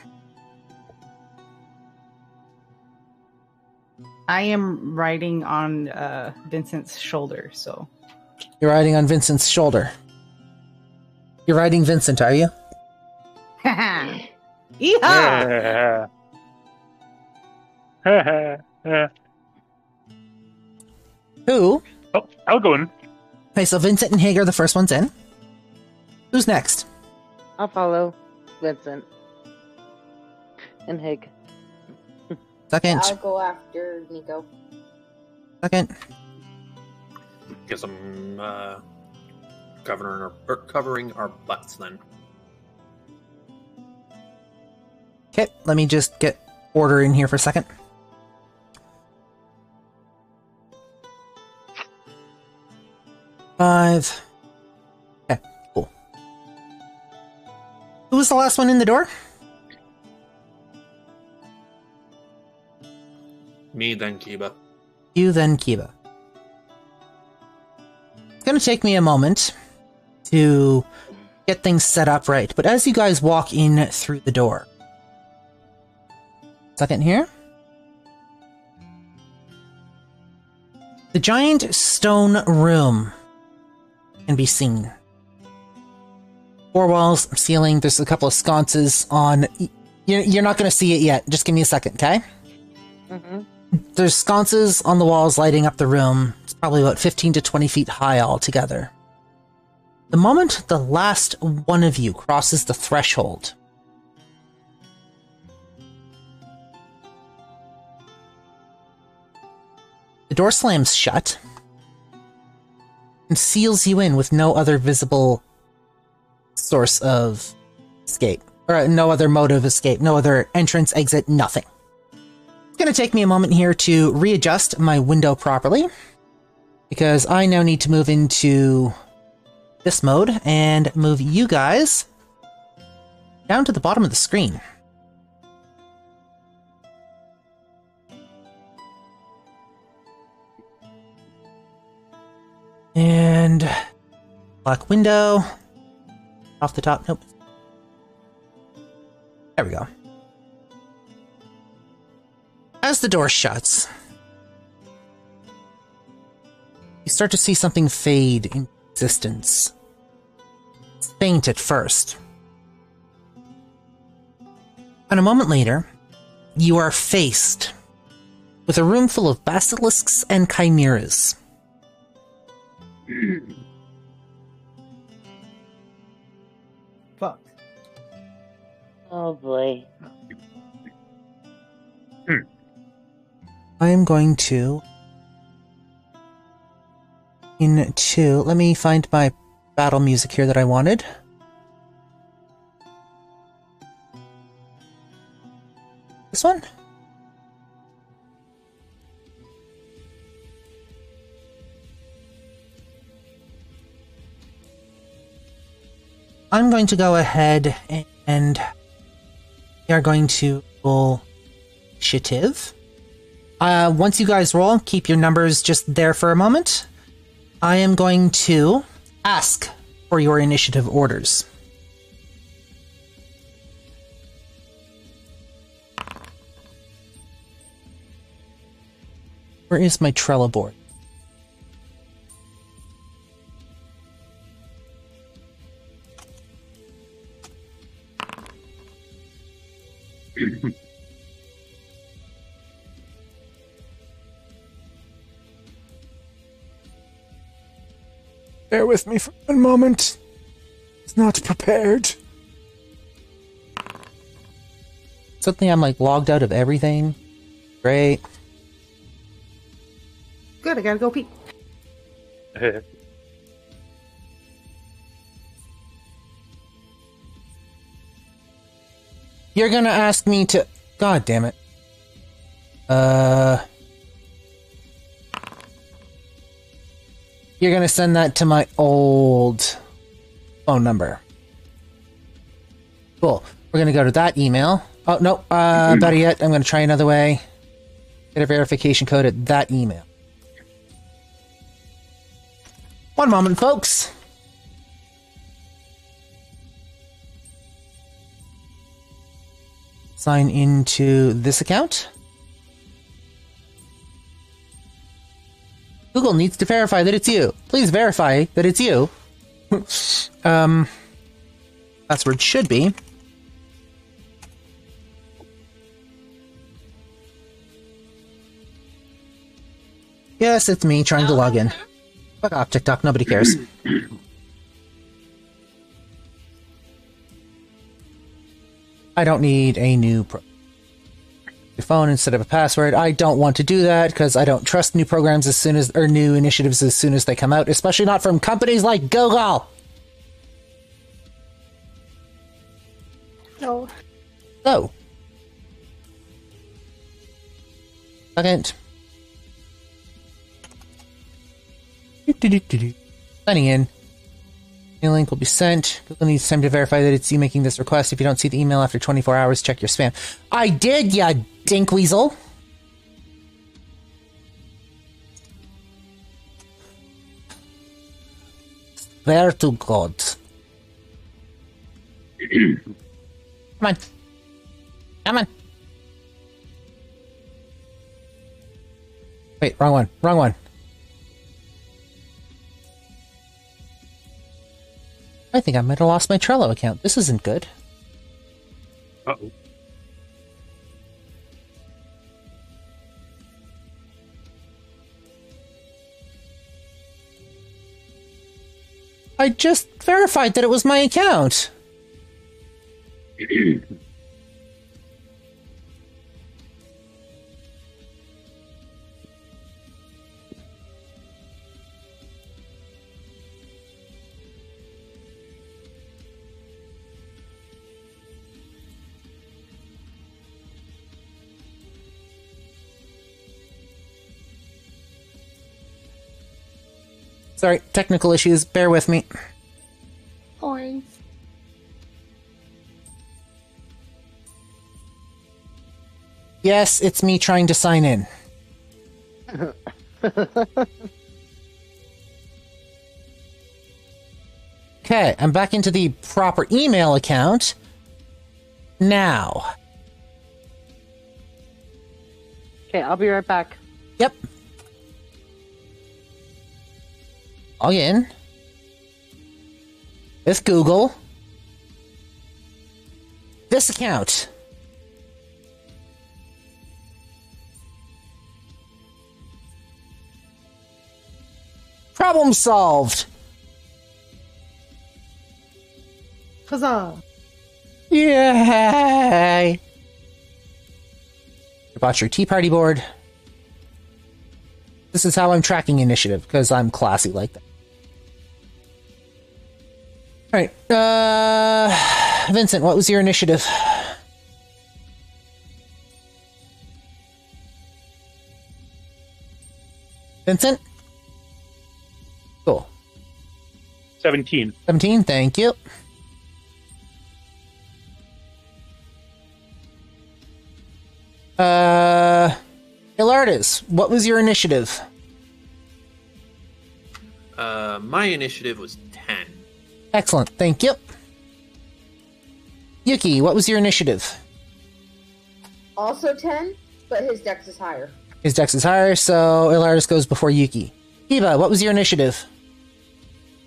I am riding on uh, Vincent's shoulder, so You're riding on Vincent's shoulder. You're riding Vincent, are you? *laughs* Yeehaw! Yeah. *laughs* Who? Oh, I'll go in. Okay, so Vincent and Haig are the first ones in. Who's next? I'll follow Vincent and Hig. Second. I'll go after Nico. Second. Guess I'm uh, covering our or covering our butts then. Okay, let me just get order in here for a second. Five. Okay, cool. Who was the last one in the door? Me then Kiba. You, then Kiba. It's gonna take me a moment to get things set up right, but as you guys walk in through the door, second here. The giant stone room can be seen. Four walls, ceiling, there's a couple of sconces on. You're, you're not going to see it yet. Just give me a second, okay? Mm-hmm. There's sconces on the walls lighting up the room. It's probably about 15 to 20 feet high altogether. The moment the last one of you crosses the threshold, the door slams shut and seals you in with no other visible source of escape. Or uh, no other mode of escape, no other entrance, exit, nothing. It's going to take me a moment here to readjust my window properly because I now need to move into this mode and move you guys down to the bottom of the screen. And black window off the top. Nope. There we go. As the door shuts, you start to see something fade in existence. Faint at first. And a moment later, you are faced with a room full of basilisks and chimeras. Fuck. Oh boy. I am going to. Into. Let me find my battle music here that I wanted. This one? I'm going to go ahead and we are going to roll initiative. Uh, once you guys roll, keep your numbers just there for a moment. I am going to ask for your initiative orders. Where is my Trello board? *laughs* Bear with me for one moment. It's not prepared. Suddenly I'm like logged out of everything. Great. Good, I gotta go pee. *laughs* You're gonna ask me to. God damn it. Uh. You're gonna send that to my old phone number. Cool. We're gonna go to that email. Oh, no. Uh, better yet, I'm gonna try another way. Get a verification code at that email. One moment, folks. sign into this account. Google needs to verify that it's you. Please verify that it's you. *laughs* um, password should be. Yes, it's me trying to log in. Fuck off, TikTok. Nobody cares. *clears throat* I don't need a new pro- phone instead of a password. I don't want to do that because I don't trust new programs as soon as or new initiatives as soon as they come out, especially not from companies like Google. No. So, second. Signing in. Email link will be sent. Google needs time to verify that it's you making this request. If you don't see the email after 24 hours, check your spam. I did, ya dinkweasel. Swear to God. Come on. Come on. Wait, wrong one. Wrong one. I think I might have lost my Trello account. This isn't good. Uh I just verified that it was my account. *clears throat* Sorry, technical issues. Bear with me. Fine. Yes, it's me trying to sign in. Okay, I'm back into the proper email account. Now. Okay, I'll be right back. Yep. Log in. With Google. This account. Problem solved. Huzzah. Yay! Your Tea Party board. This is how I'm tracking initiative, because I'm classy like that. Alright, uh. Vincent, what was your initiative? Vincent? Cool. 17. 17, thank you. Uh, Hiller? Ilardis, what was your initiative? Uh, my initiative was 10. Excellent, thank you. Yuki, what was your initiative? Also 10, but his dex is higher. His dex is higher, so Ilardis goes before Yuki. Kiba, what was your initiative?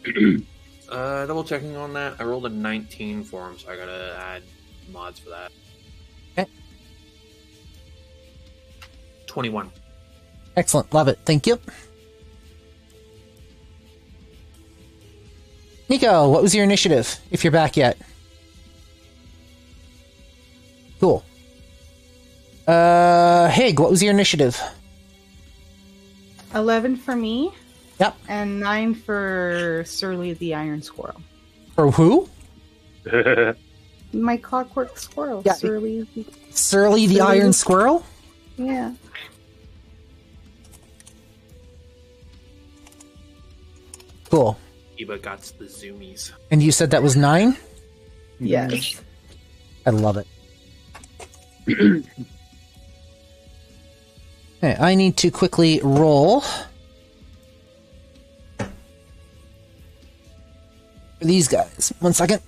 *clears throat* Uh, double checking on that. I rolled a 19 for him, so I gotta add mods for that. Okay. 21. Excellent, love it, thank you. Nico, what was your initiative, if you're back yet? Cool. Uh, Hig, what was your initiative? 11 for me. Yep. And 9 for Surly the Iron Squirrel. For who? *laughs* My clockwork squirrel. Yeah. Surly. the- Surly the Surly Iron Squirrel? Yeah. Cool. Eba got the zoomies. And you said that was nine? Yes. I love it. *clears throat* okay, I need to quickly roll. For these guys. One second.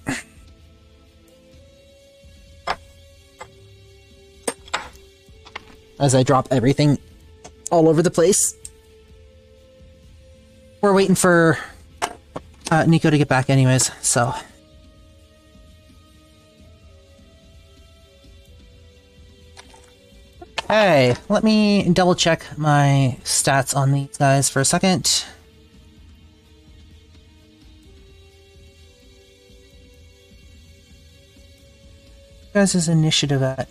As I drop everything all over the place. We're waiting for uh, Nico to get back, anyways, so. Hey, let me double check my stats on these guys for a second. Guys, is initiative at?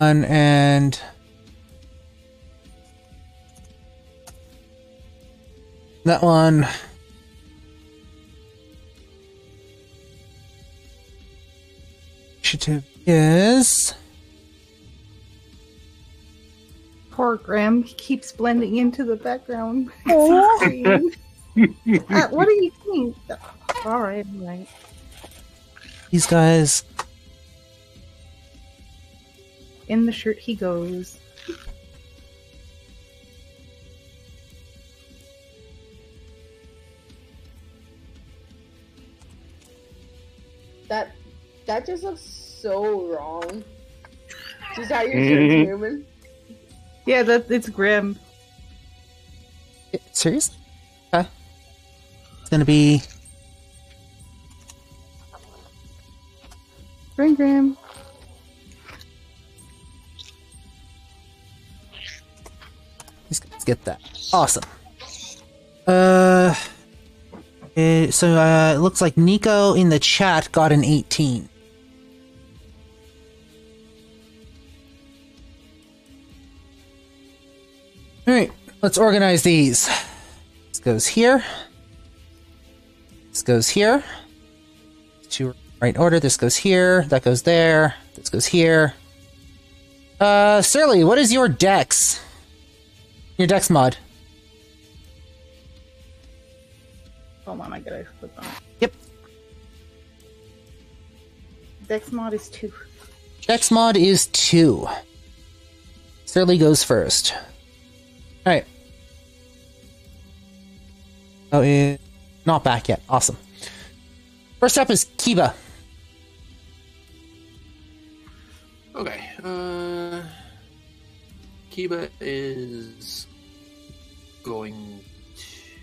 And that one. Initiative is Poor Graham. He keeps blending into the background. *laughs* Sorry. uh, what do you think? All right, all right. these guys. In the shirt he goes. That that just looks so wrong. Just how your shirt's moving. Mm-hmm. Yeah, that it's grim. Seriously? Okay. It's gonna be Grim Grim. Get that. Awesome. Uh, eh, so uh, it looks like Nico in the chat got an 18. All right, let's organize these. This goes here. This goes here. To right order. This goes here. That goes there. This goes here. Uh, Surly, what is your dex? Your dex mod. Hold on, I gotta click on it. Yep. Dex mod is two. Dex mod is two. Surly goes first. Alright. Oh, eh, not back yet. Awesome. First up is Kiba. Okay. Uh, Kiba is going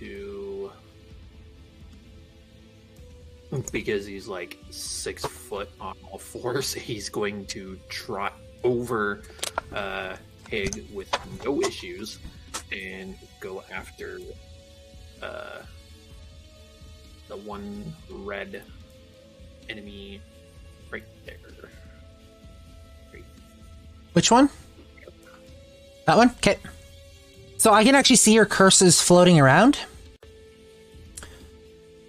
to because he's like six foot on all fours. *laughs* He's going to trot over uh, Hig with no issues and go after uh, the one red enemy right there. Which one? That one? Okay. So I can actually see your curses floating around.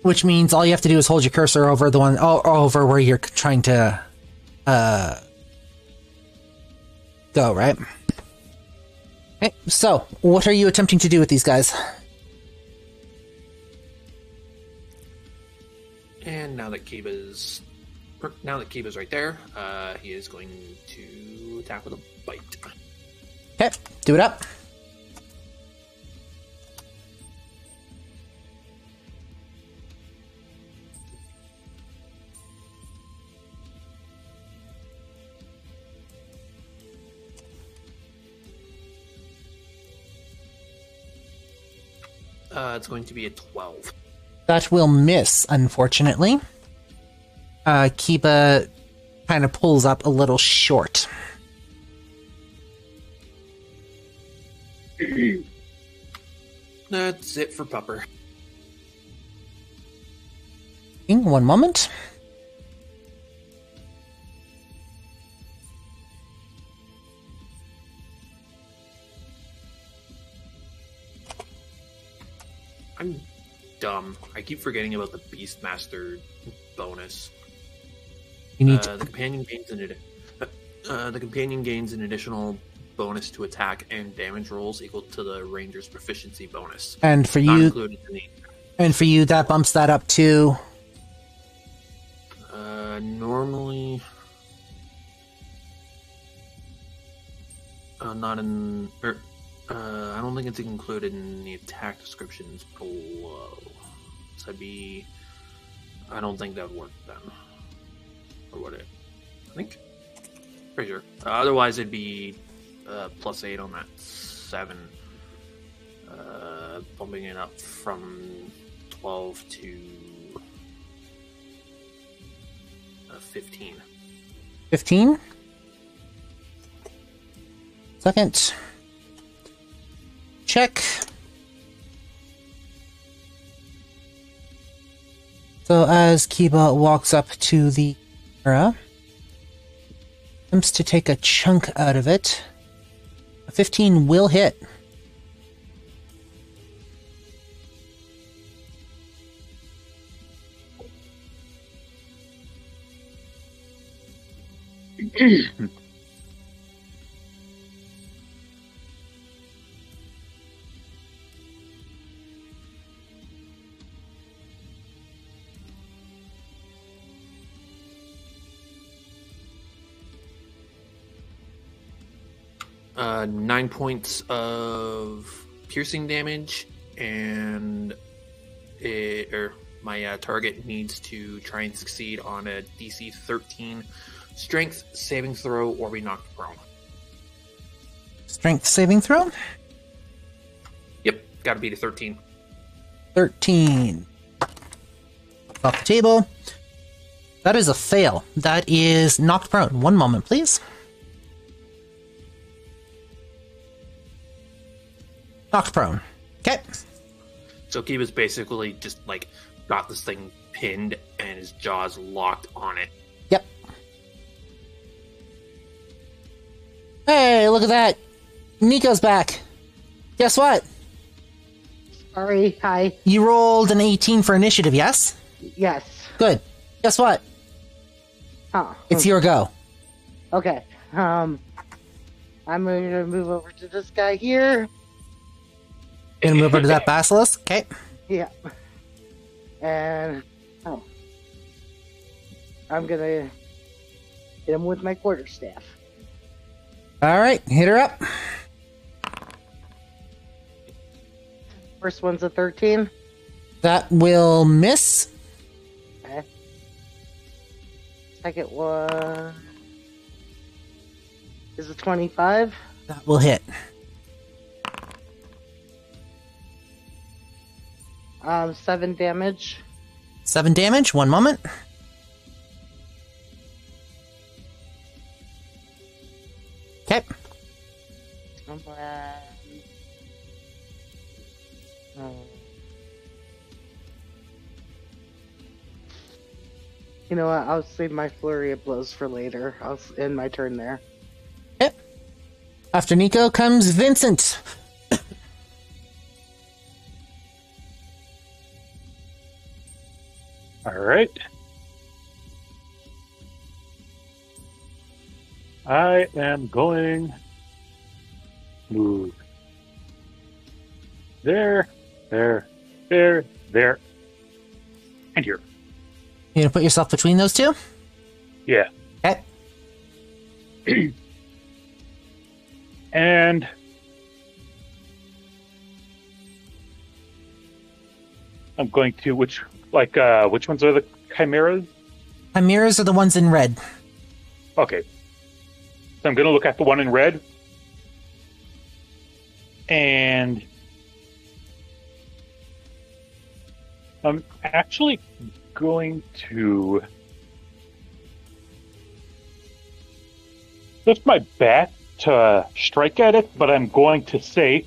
Which means all you have to do is hold your cursor over the one oh, over where you're trying to uh go, right? Okay, so what are you attempting to do with these guys? And now that Kiba's now that Kiba's right there, uh, he is going to attack with a bite. Okay, do it up. Uh, it's going to be a twelve. That will miss, unfortunately. Uh, Kiba kind of pulls up a little short. *clears throat* That's it for Pupper. In One moment. I'm dumb. I keep forgetting about the Beastmaster bonus. You need Uh, to. the companion gains an adi- uh, the companion gains an additional bonus to attack and damage rolls equal to the ranger's proficiency bonus. And for Not you, included in the and for you, that bumps that up to. uh, normally. Uh, not in. Er, uh, I don't think it's included in the attack descriptions below. So I'd be. I don't think that would work then. Or would it? I think. Pretty sure. Uh, otherwise, it'd be uh, plus eight on that seven. Uh, bumping it up from 12 to uh, 15. 15. Second. Check. So as Kiba walks up to the camera, attempts to take a chunk out of it. A 15 will hit. *clears throat* nine points of piercing damage, and it, or my uh, target needs to try and succeed on a DC 13 strength saving throw or be knocked prone. Strength saving throw. Yep, gotta beat a 13. 13. Off the table. That is a fail. That is knocked prone. One moment, please. Knocked prone. Okay. So Kiba's basically just like got this thing pinned and his jaws locked on it. Yep. Hey, look at that. Nico's back. Guess what? Sorry. Hi. You rolled an 18 for initiative, yes? Yes. Good. Guess what? Huh. It's your go. Okay. Um, I'm going to move over to this guy here. Gonna move over to that basilisk. Okay. *laughs* Yeah. And oh, I'm gonna hit him with my quarterstaff. All right, hit her up. First one's a 13. That will miss. Okay. Second one is a 25. That will hit. Um, seven damage. Seven damage. One moment. Okay. Then- Oh. You know what? I'll save my flurry of blows for later. I'll end my turn there. Yep. After Nico comes Vincent. All right. I am going move. There, there, there, there, and here. You gonna put yourself between those two? Yeah. Okay. *clears throat* and I'm going to which like uh which ones are the chimeras? Chimeras are the ones in red. Okay. So I'm gonna look at the one in red. And I'm actually going to lift my bat to strike at it, but I'm going to say,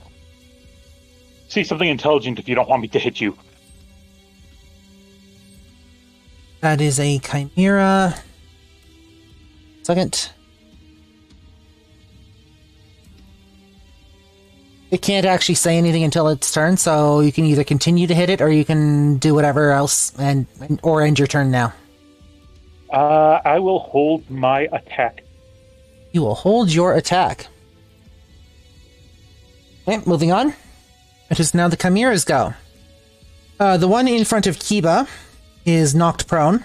see something intelligent if you don't want me to hit you. That is a chimera. Second. It can't actually say anything until its turn, so you can either continue to hit it or you can do whatever else and or end your turn now. Uh, I will hold my attack. You will hold your attack. Okay, moving on. It is now the chimeras go. Uh, the one in front of Kiba is knocked prone.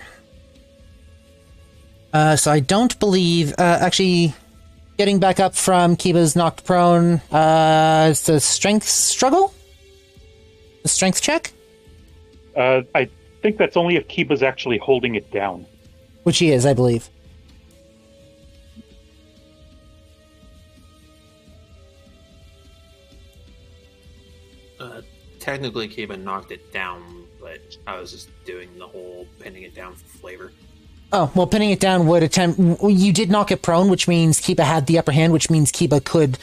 Uh, so I don't believe. Uh, actually, getting back up from Kiba's knocked prone. Uh, it's a strength struggle. The strength check, Uh, I think that's only if Kiba's actually holding it down. which he is, I believe. Uh, technically, Kiba knocked it down, but I was just doing the whole pinning it down for flavor. Oh well, pinning it down would attempt. You did knock it prone, which means Kiba had the upper hand, which means Kiba could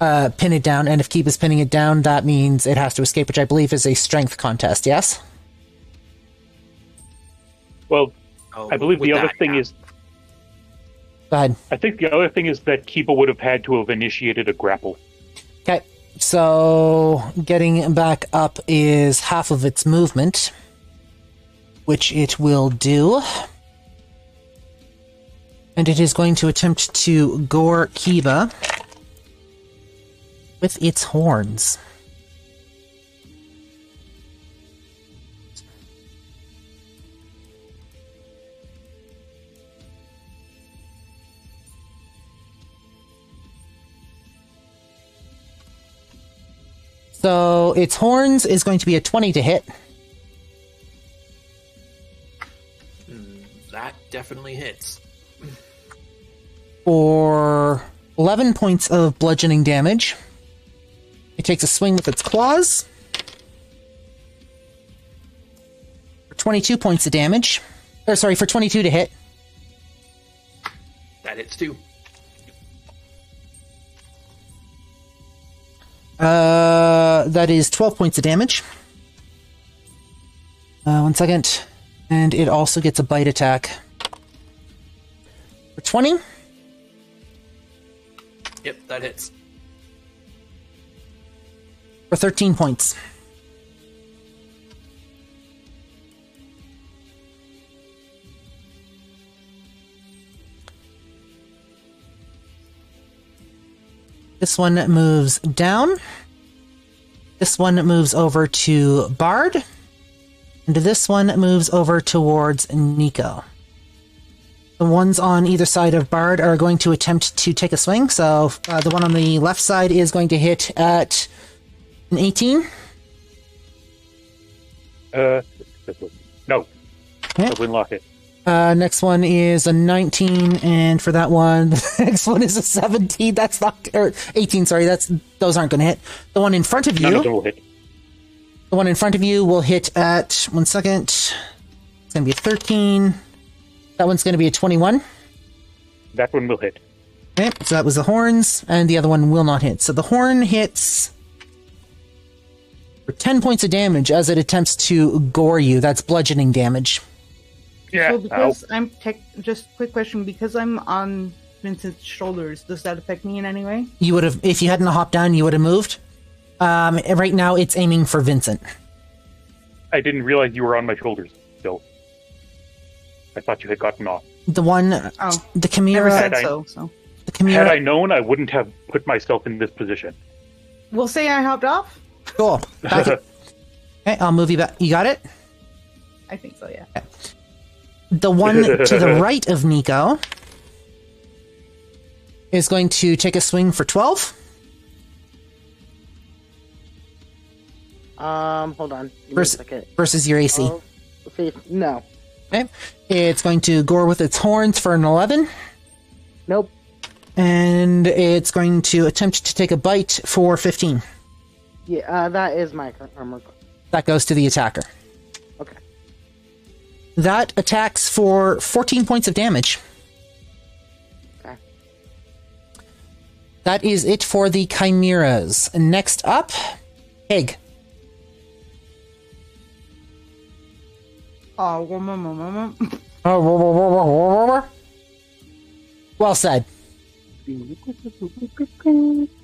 uh, pin it down. And if Kiba's pinning it down, that means it has to escape, which I believe is a strength contest. Yes. Well, Oh, I believe the other that, thing yeah. is, Go ahead. I think the other thing is that Kiba would have had to have initiated a grapple. Okay. So getting back up is half of its movement, which it will do. And it is going to attempt to gore Kiba with its horns. So its horns is going to be a 20 to hit. Mm, that definitely hits. for 11 points of bludgeoning damage. It takes a swing with its claws. For 22 points of damage. Or, sorry, for 22 to hit. That hits too. Uh, that is 12 points of damage. Uh, one second. And it also gets a bite attack. For 20. Yep, that hits. For 13 points. This one moves down. This one moves over to Bard. And this one moves over towards Nico. The ones on either side of Bard are going to attempt to take a swing. So uh, the one on the left side is going to hit at an 18. Uh, no, Yeah. I wouldn't lock it. Uh, next one is a 19, and for that one, *laughs* the next one is a 17. That's not, or 18, sorry, that's, those aren't going to hit. The one in front of you, of them will hit. the one in front of you will hit at, one second, it's going to be a 13. That one's going to be a 21. That one will hit. Okay, so that was the horns, and the other one will not hit. So the horn hits for 10 points of damage as it attempts to gore you. That's bludgeoning damage. Yeah. So because I'm tech, just quick question, because I'm on Vincent's shoulders, does that affect me in any way? You would have, if you hadn't hopped down, you would have moved. Um, right now, it's aiming for Vincent. I didn't realize you were on my shoulders still. I thought you had gotten off. The one, Oh, the never Chimera, said I- so. So the Had I known, I wouldn't have put myself in this position. We'll say I hopped off. Cool. *laughs* Okay, I'll move you back. You got it? I think so. Yeah. The one to the *laughs* right of Nico is going to take a swing for 12. Um, hold on. Give me a Vers- second. versus your AC. Oh, no. Okay. It's going to gore with its horns for an 11. Nope. And it's going to attempt to take a bite for 15. Yeah, uh, that is my armor. That goes to the attacker. Okay. That attacks for 14 points of damage. Okay. That is it for the chimeras. Next up, Pig. Oh, one more, one more, one more. *laughs* Oh, Well said. *laughs*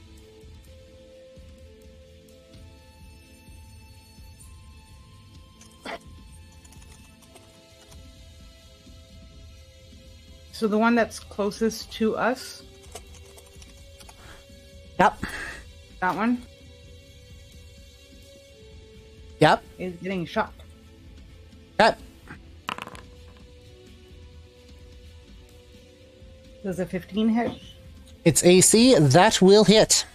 So the one that's closest to us, Yep. that one, Yep. is getting shot. Yep. Does a 15 hit? It's AC. That will hit.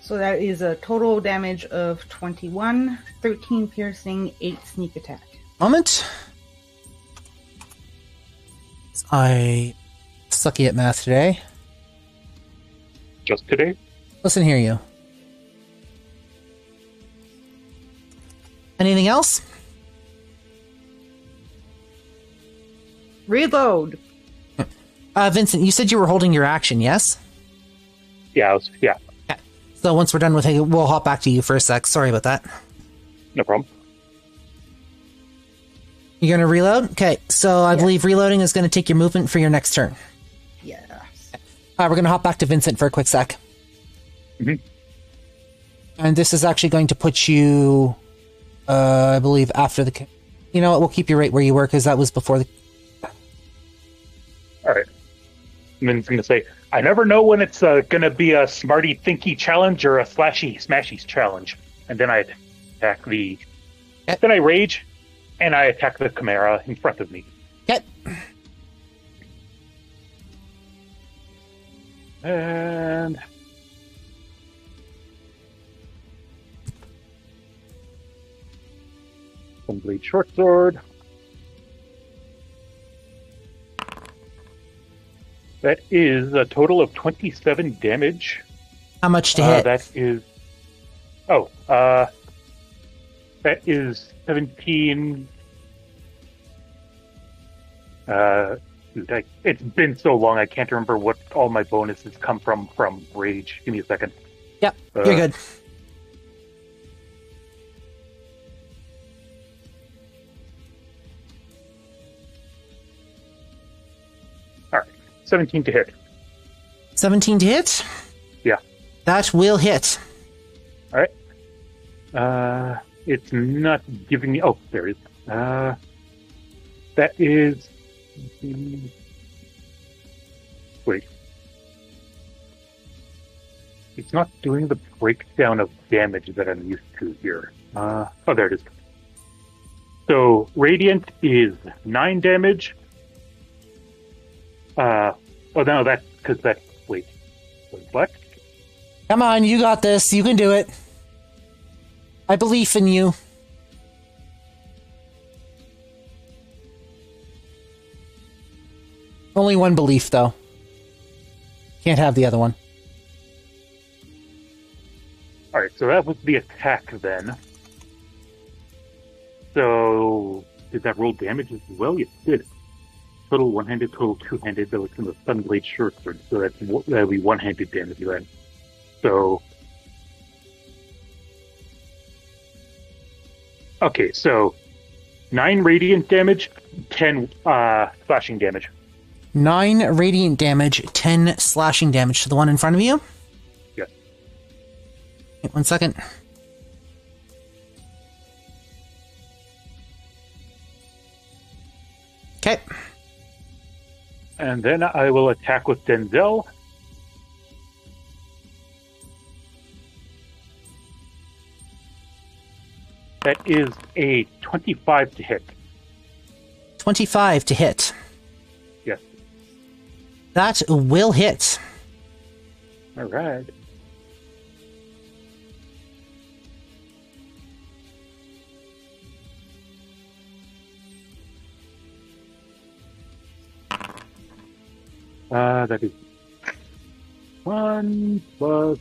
So that is a total damage of 21, 13 piercing, 8 sneak attack. Moment. I sucky at math today. Just today? Listen here, you. Anything else? Reload! Uh, Vincent, you said you were holding your action, yes? Yeah, I was, yeah, So once we're done with it, we'll hop back to you for a sec. Sorry about that. no problem. You're gonna reload? Okay, so I believe reloading is gonna take your movement for your next turn. Yes. All right, we're gonna hop back to Vincent for a quick sec. Mhm. And this is actually going to put you, uh, I believe, after the. You know what? We'll keep you right where you were because that was before the. All right. And then going to say, I never know when it's uh, going to be a smarty thinky challenge or a slashy smashy challenge. And then I attack the. Then I rage, and I attack the Chimera in front of me. Okay. And. One blade short sword. That is a total of 27 damage. How much to Uh, hit? that is. Oh, uh. That is 17. Uh. dude, I, it's been so long, I can't remember what all my bonuses come from from Rage. Give me a second. yep, uh, you're good. All right. 17 to hit. 17 to hit? Yeah. That will hit. All right. Uh, it's not giving me. Oh, there it is. Uh, that is. Wait. It's not doing the breakdown of damage that I'm used to here. Uh, oh, there it is. So radiant is nine damage. Uh, oh no, that's because that. Wait, wait, what? Come on, you got this. You can do it. I believe in you. Only one belief, though. Can't have the other one. All right, so that was the attack then. So did that roll damage as well? Yes, it did. Total one-handed, total two-handed. Though it's in the Sunblade short sword, so that's that'll be one-handed damage then. So okay, so nine radiant damage, ten uh, slashing damage. Nine radiant damage, ten slashing damage to the one in front of you. Yes. Wait one second. Okay. And then I will attack with Denzel. That is a 25 to hit. 25 to hit. Yes. That will hit. All right. Uh, that is one plus.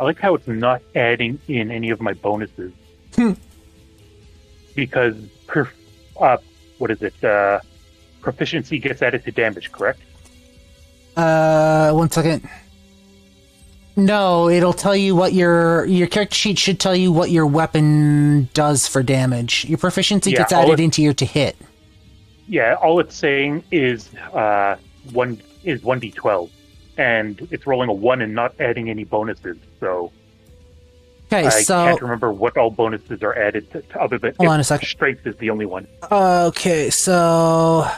I like how it's not adding in any of my bonuses Hmm. because per, uh, what is it? Uh, proficiency gets added to damage, correct? Uh, one second. No, it'll tell you what your your character sheet should tell you what your weapon does for damage. Your proficiency Yeah, gets added it- into your to hit. Yeah, all it's saying is uh, one is one d twelve, and it's rolling a one and not adding any bonuses. So Okay, I so can't remember what all bonuses are added to, to other than Hold on a second. Strength is the only one. okay, so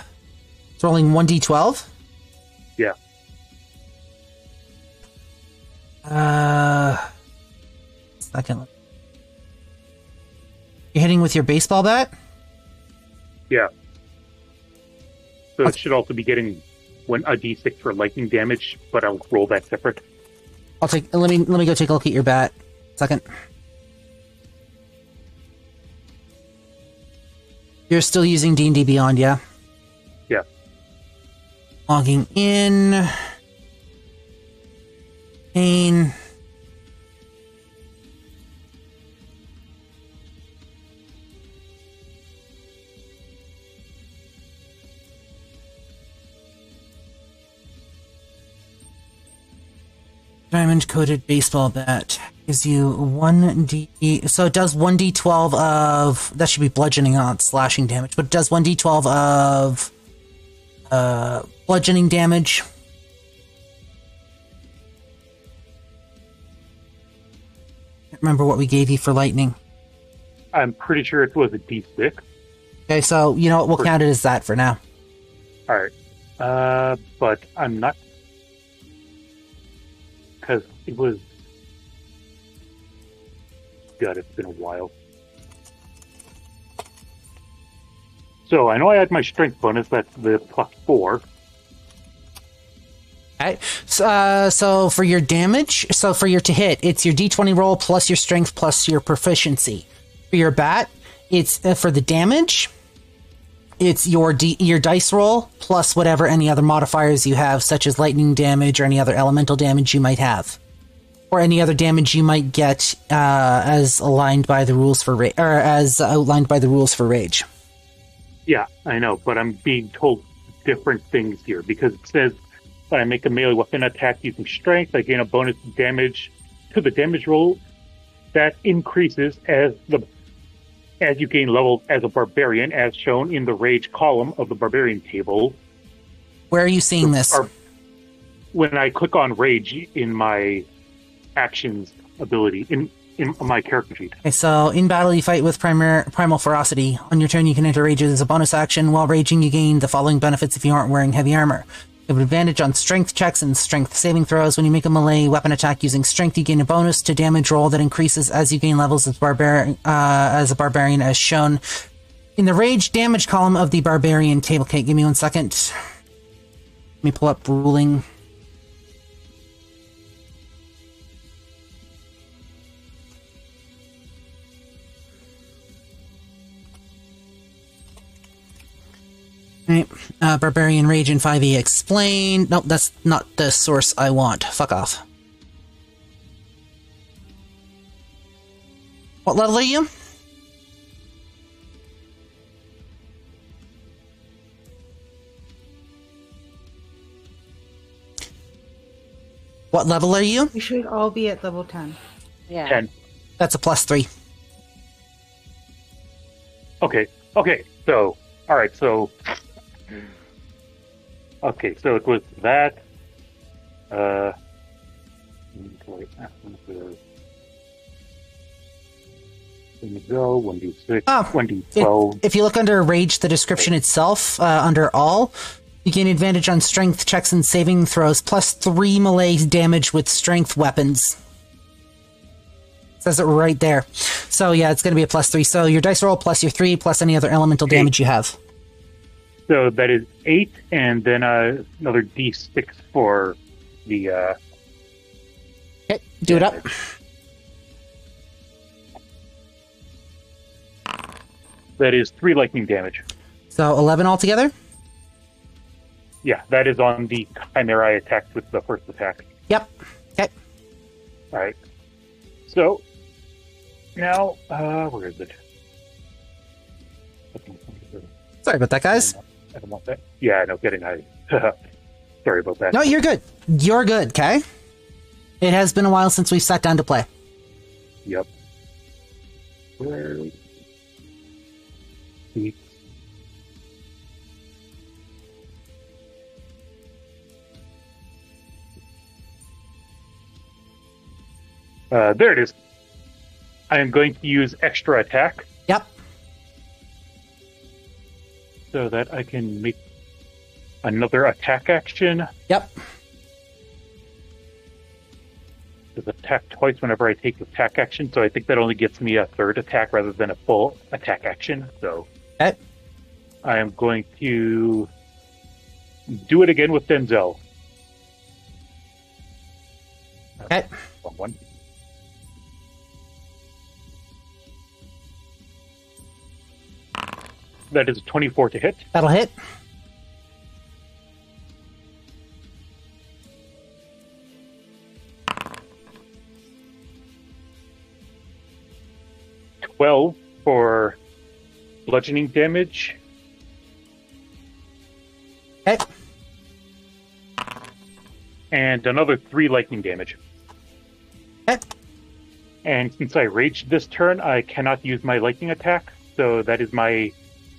it's rolling one d twelve. Yeah. Uh, second. You're hitting with your baseball bat. Yeah. So it should also be getting one a d six for lightning damage, but I'll roll that separate. I'll take. Let me let me go take a look at your bat. Second. You're still using D and D Beyond, yeah? Yeah. Logging in. Pain. Diamond coated baseball bat gives you one d. So it does one d twelve of that should be bludgeoning, not slashing damage, but it does one d twelve of uh, bludgeoning damage. Can't remember what we gave you for lightning. I'm pretty sure it was a d six. Okay, so you know what? We'll count it as that for now. All right, uh, but I'm not it was. God, it's been a while. So I know I had my strength bonus. That's the plus four. Okay. So, uh, so for your damage, so for your to hit, it's your d20 roll plus your strength plus your proficiency. For your bat, it's uh, for the damage. It's your d your dice roll plus whatever any other modifiers you have, such as lightning damage or any other elemental damage you might have, or any other damage you might get uh, as aligned by the rules for ra- or as outlined by the rules for rage. Yeah, I know, but I'm being told different things here because it says when I make a melee weapon attack using strength, I gain a bonus damage to the damage roll that increases as the as you gain levels as a barbarian, as shown in the rage column of the barbarian table. Where are you seeing this? When I click on rage in my actions ability in in my character sheet. Okay, so in battle you fight with primar- primal ferocity. On your turn, you can enter rage as a bonus action. While raging, you gain the following benefits if you aren't wearing heavy armor. You have advantage on strength checks and strength saving throws. When you make a melee weapon attack using strength, you gain a bonus to damage roll that increases as you gain levels as barbar- uh, as a barbarian, as shown in the rage damage column of the barbarian table. Okay, give me one second. Let me pull up ruling. Right. Uh, Barbarian Rage in 5e explained. Nope, that's not the source I want. Fuck off. What level are you? What level are you? We should all be at level 10. Yeah. Ten. That's a plus three. Okay. Okay. So, all right. So, okay. So it was that. Uh, go. One d six. Oh, One d twelve. If you look under Rage, the description itself, uh, under All, you gain advantage on strength checks and saving throws, plus three melee damage with strength weapons. It Says it right there. So yeah, it's going to be a plus three. So your dice roll plus your three plus any other elemental damage you have. So that is eight, and then uh, another d six for the. Uh, Okay, do it up. that is three lightning damage. So eleven altogether. Yeah, that is on the chimera I attacked with the first attack. Yep. Okay. All right. So now, uh, where is it? Sorry about that, guys. I don't want that. Yeah, no kidding. I *laughs* sorry about that. No, you're good. You're good. Okay. It has been a while since we've sat down to play. Yep. Where? Uh, there it is. I am going to use extra attack so that I can make another attack action. Yep. Does attack twice whenever I take the attack action, so I think that only gets me a third attack rather than a full attack action. So Okay. I am going to do it again with Denzel. Okay. Wrong one. That is 24 to hit. That'll hit. Twelve for bludgeoning damage. Okay. And another three lightning damage. Okay. And since I raged this turn, I cannot use my lightning attack, so that is my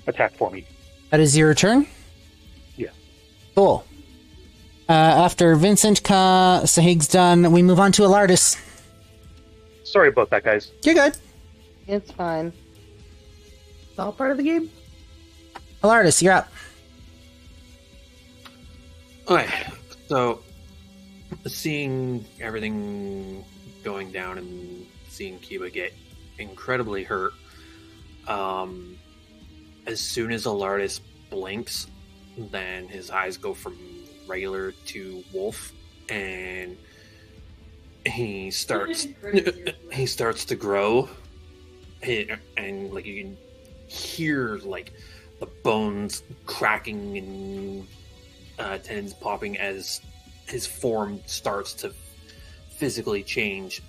attack for me. That is your turn? Yeah. Cool. Uh, after Vincent Ka Sahig's done, we move on to Alardis. Sorry about that, guys. You're good. It's fine. It's all part of the game. Alardis, you're up. Okay, so seeing everything going down and seeing Kiba get incredibly hurt, um, as soon as Alardis blinks, then his eyes go from regular to wolf, and he starts *laughs* he starts to grow, and like you can hear like the bones cracking and uh, tendons popping as his form starts to physically change.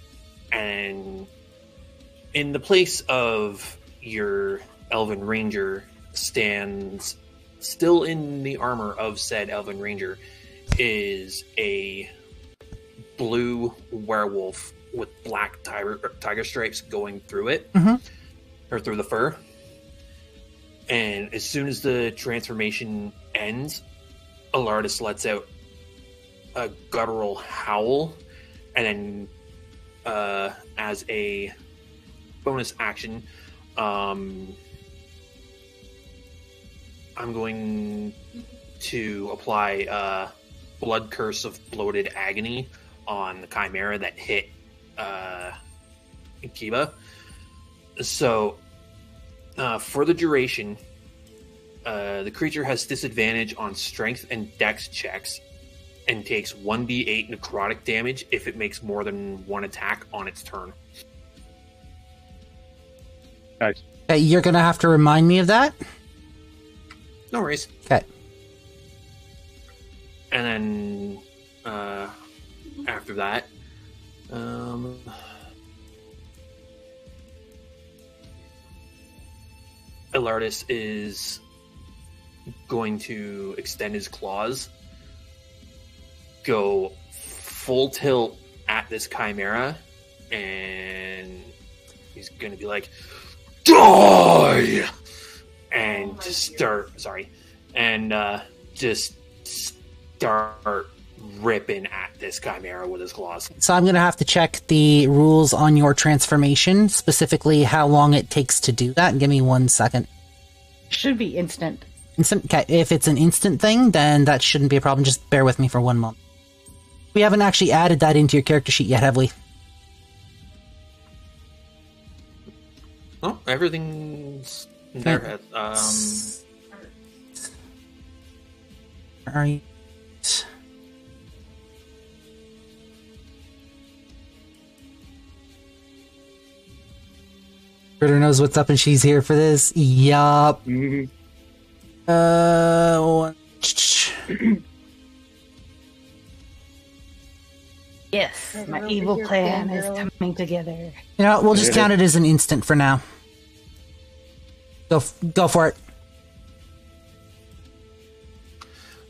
And in the place of your Elven Ranger stands, still in the armor of said Elven Ranger, is a blue werewolf with black tiger, tiger stripes going through it, Mhm. or through the fur. And as soon as the transformation ends, Alardis lets out a guttural howl, and then, uh, as a bonus action, um, I'm going to apply uh, Blood Curse of Bloated Agony on the Chimera that hit uh, Kiba. So, uh, for the duration, uh, the creature has disadvantage on strength and dex checks and takes 1d8 necrotic damage if it makes more than one attack on its turn. Nice. Okay, you're gonna have to remind me of that. No worries. Okay. And then uh, after that, um, Alardis is going to extend his claws, go full tilt at this chimera, and he's going to be like, "Die!" And just start. Sorry, and uh, just start ripping at this chimera with his claws. So I'm gonna have to check the rules on your transformation, specifically how long it takes to do that. Give me one second. Should be instant. Instant. Okay, if it's an instant thing, then that shouldn't be a problem. Just bear with me for one moment. We haven't actually added that into your character sheet yet, have we? Oh, everything's there. Um, Alright. Critter knows what's up and she's here for this. Yup. Mhm. Uh, one- Yes, my evil plan is coming together. you know, we'll just count it as an instant for now. Go, f- go for it.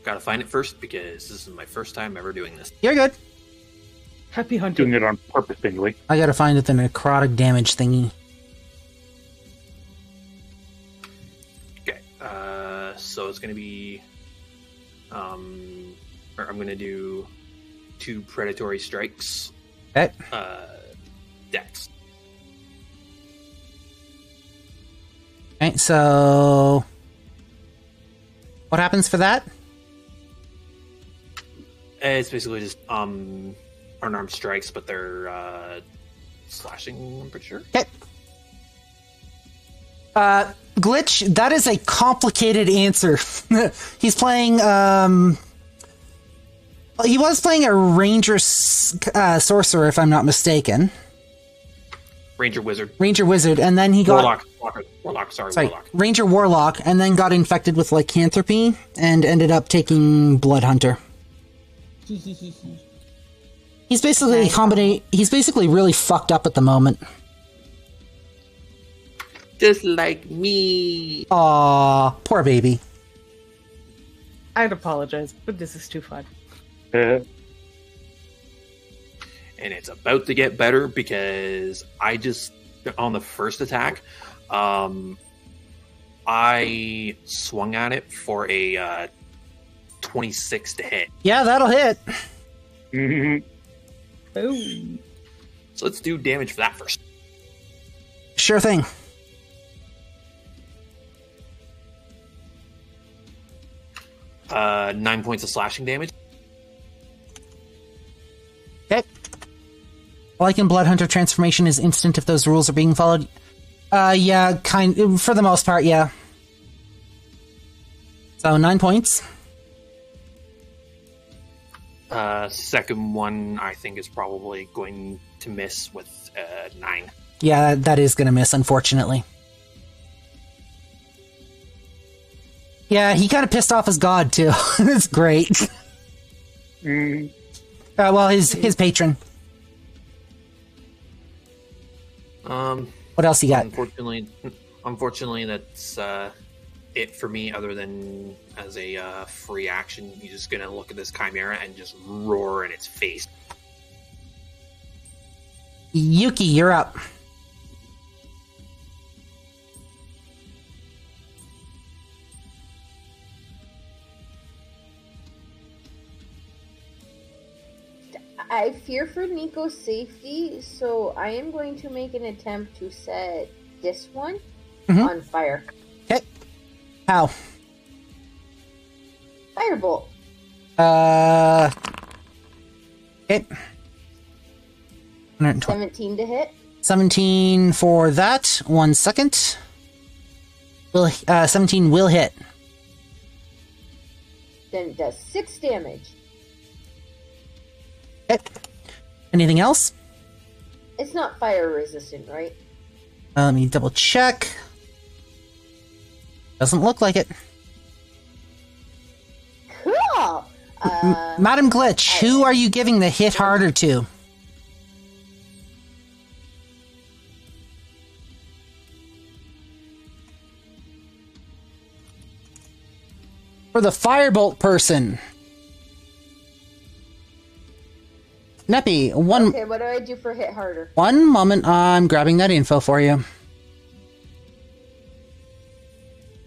gotta find it first because this is my first time ever doing this. You're good. Happy hunting. Doing it on purpose, anyway. I gotta find it the necrotic damage thingy. Okay, uh, so it's gonna be, um, or I'm gonna do two predatory strikes. Okay. Uh, dex. Okay, so what happens for that? It's basically just um unarmed strikes, but they're uh slashing. I'm pretty sure. Okay. Uh, glitch. That is a complicated answer. *laughs* He's playing. Um, he was playing a ranger uh, sorcerer, if I'm not mistaken. Ranger wizard, Ranger wizard, and then he got warlock, warlock, warlock. Sorry, sorry, warlock. ranger warlock, and then got infected with lycanthropy, and ended up taking blood hunter. *laughs* He's basically combinate. He's basically really fucked up at the moment. Just like me. Aw, poor baby. I'd apologize, but this is too fun. *laughs* And it's about to get better because I just on the first attack, um, I swung at it for a uh, twenty-six to hit. Yeah, that'll hit. mhm. Boom. *laughs* So let's do damage for that first. Sure thing. Uh, nine points of slashing damage. Like in Blood Hunter, transformation is instant if those rules are being followed. Uh, yeah, kind for the most part, yeah. So nine points. Uh, second one I think is probably going to miss with uh, nine. Yeah, that, that is gonna miss, unfortunately. Yeah, he kind of pissed off his god too. *laughs* it's great. Mm, Uh, well, his his patron. Um, What else you got? unfortunately, unfortunately, that's uh, it for me. Other than as a uh, free action, he's just gonna look at this chimera and just roar in its face. Yuki, you're up. I fear for Nico's safety, so I am going to make an attempt to set this one Mhm. on fire. Okay. How? Firebolt. Uh. Okay. 17 to hit. 17 for that. One second. Will uh, 17 will hit. Then it does 6 damage. Okay. Anything else? It's not fire resistant, right? Uh, let me double check. Doesn't look like it. Cool! Uh, Madam Glitch, who are you giving the hit harder to? For the firebolt person. Neppy, one okay, what do I do for hit harder? one moment, I'm grabbing that info for you.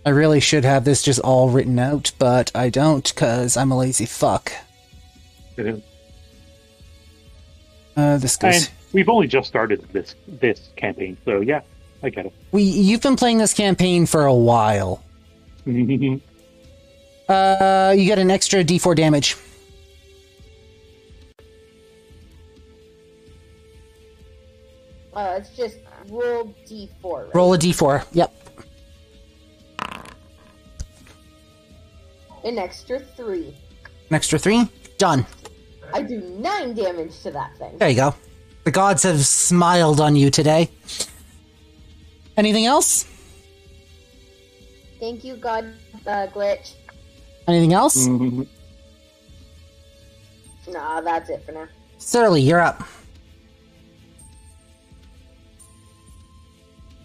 I really should have this just all written out, but I don't, because I'm a lazy fuck. Uh, this goes. And we've only just started this this campaign, so yeah, I get it. We you've been playing this campaign for a while. *laughs* Uh, you get an extra D4 damage. Uh, it's just roll d4. Right? Roll a D4. Yep. An extra three. An extra three. Done. I do nine damage to that thing. There you go. The gods have smiled on you today. Anything else? Thank you, God uh, Glitch. Anything else? Mm-hmm. Nah, that's it for now. Surly, you're up.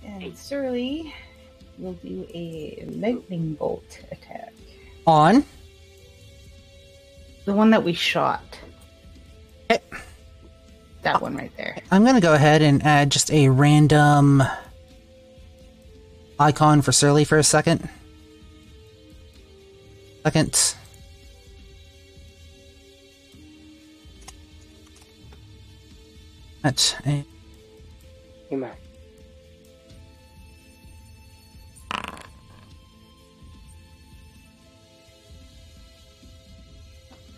And Surly will do a lightning bolt attack. On. The one that we shot. Okay. That one right there. I'm going to go ahead and add just a random icon for Surly for a second. Second. That's a Amen.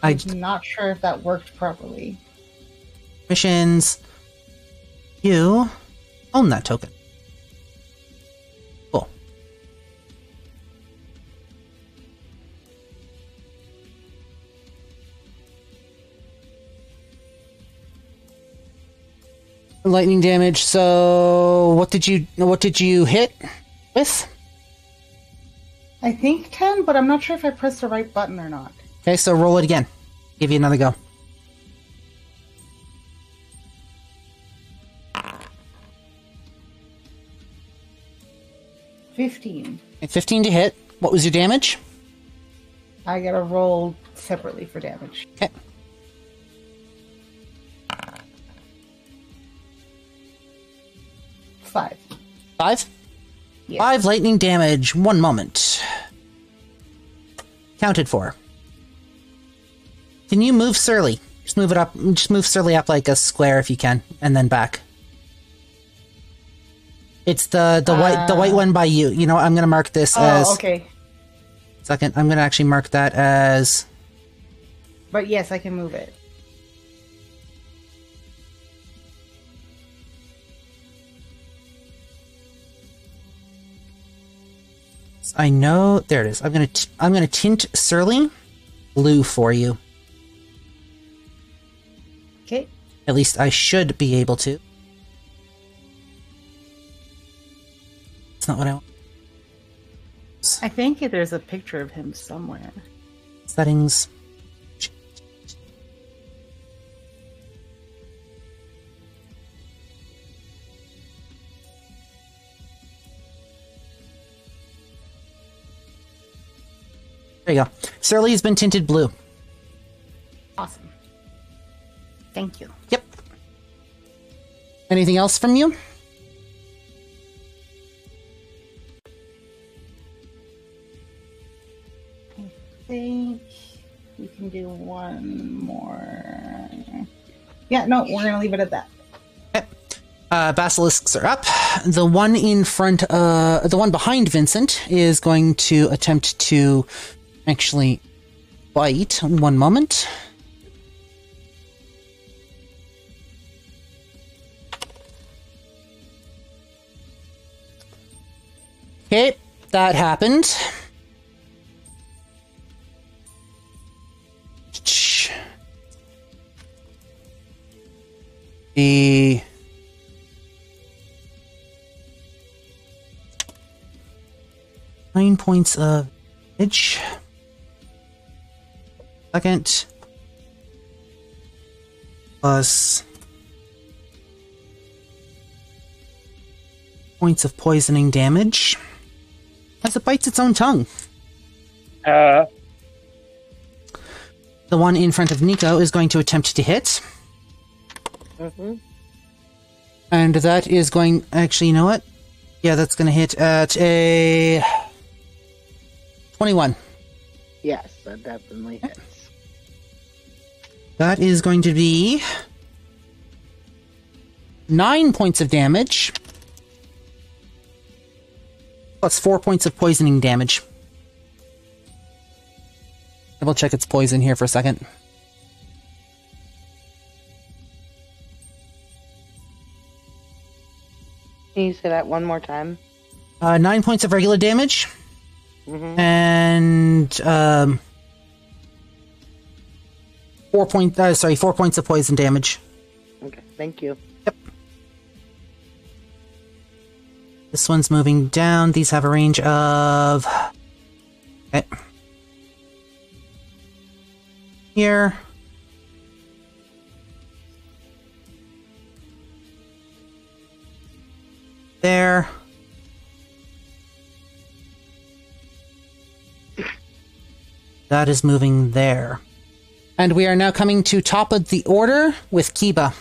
I I'm not sure if that worked properly. missions. You own that token. Cool. Lightning damage. So, what did you what did you hit with? I think 10, but I'm not sure if I pressed the right button or not. Okay, so roll it again. Give you another go. Fifteen. 15 to hit. What was your damage? I gotta roll separately for damage. Okay. Five. Five? Yes. Five lightning damage. One moment. Counted for. Can you move Surly? Just move it up. Just move Surly up like a square if you can, and then back. It's the the white the white uh. one by you. You know, I'm gonna mark this oh, as Oh, okay. second. I'm gonna actually mark that as But yes, I can move it. I know there it is. I'm gonna t- I'm gonna tint Surly blue for you. At least I should be able to. It's not what I want. I think there's a picture of him somewhere. Settings. There you go. Surly's been tinted blue. Awesome. Thank you. Anything else from you? I think we can do one more. Yeah, no, we're gonna leave it at that. Uh, basilisks are up. The one in front, uh, the one behind Vincent is going to attempt to actually bite. One moment. Okay, that happened. The nine points of damage. Second. Plus points of poisoning damage as it bites its own tongue. Uh, The one in front of Nico is going to attempt to hit. Mm-hmm. And that is going. Actually, you know what? Yeah, that's going to hit at a 21. Yes, that definitely hits. That is going to be nine points of damage, plus four points of poisoning damage. Double check its poison here for a second. Can you say that one more time? Uh, nine points of regular damage, Mm-hmm. and um, four point. Uh, sorry, four points of poison damage. Okay, thank you. This one's moving down. These have a range of. Okay. Here. There. That is moving there. And we are now coming to top of the order with Kiba.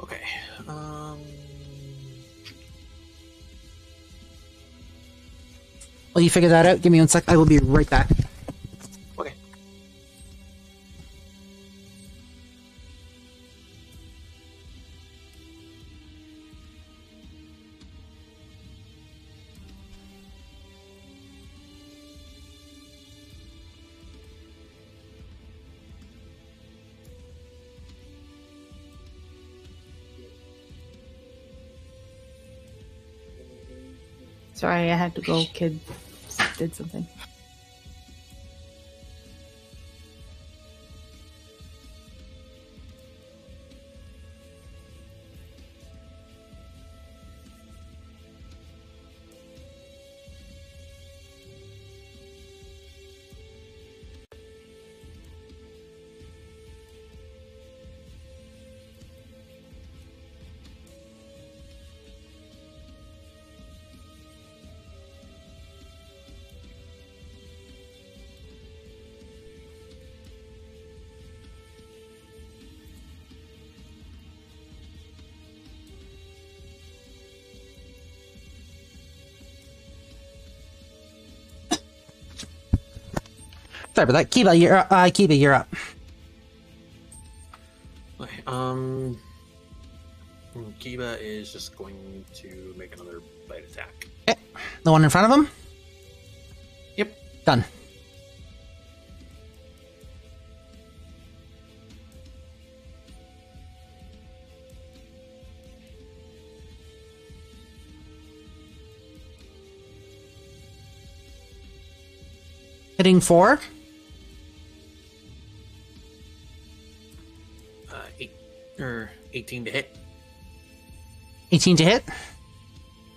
Okay. Will you figure that out? Give me one sec. I will be right back. Sorry, I had to go. Kid did something. Sorry about that. Kiba, you're up. Uh, Kiba, you're up. Okay. Um. Kiba is just going to make another bite attack. The one in front of him? Yep. Done. Hitting four. Or eighteen to hit. 18 to hit.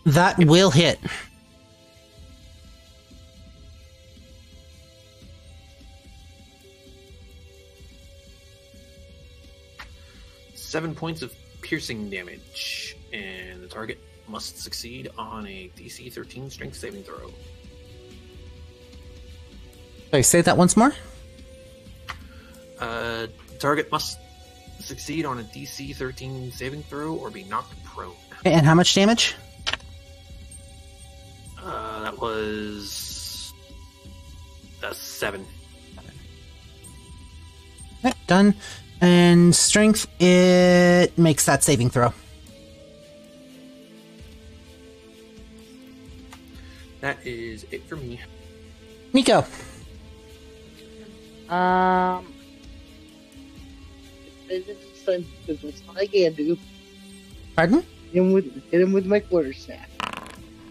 That will hit. Seven points of piercing damage, and the target must succeed on a DC 13 Strength saving throw. Sorry, say that once more. Uh, target must succeed on a DC 13 saving throw or be knocked prone. And how much damage? Uh, that was a seven. Okay, done. And strength, it makes that saving throw. That is it for me. Nico. Um, it's all I can do. Pardon? Hit him with hit him with my quarter staff.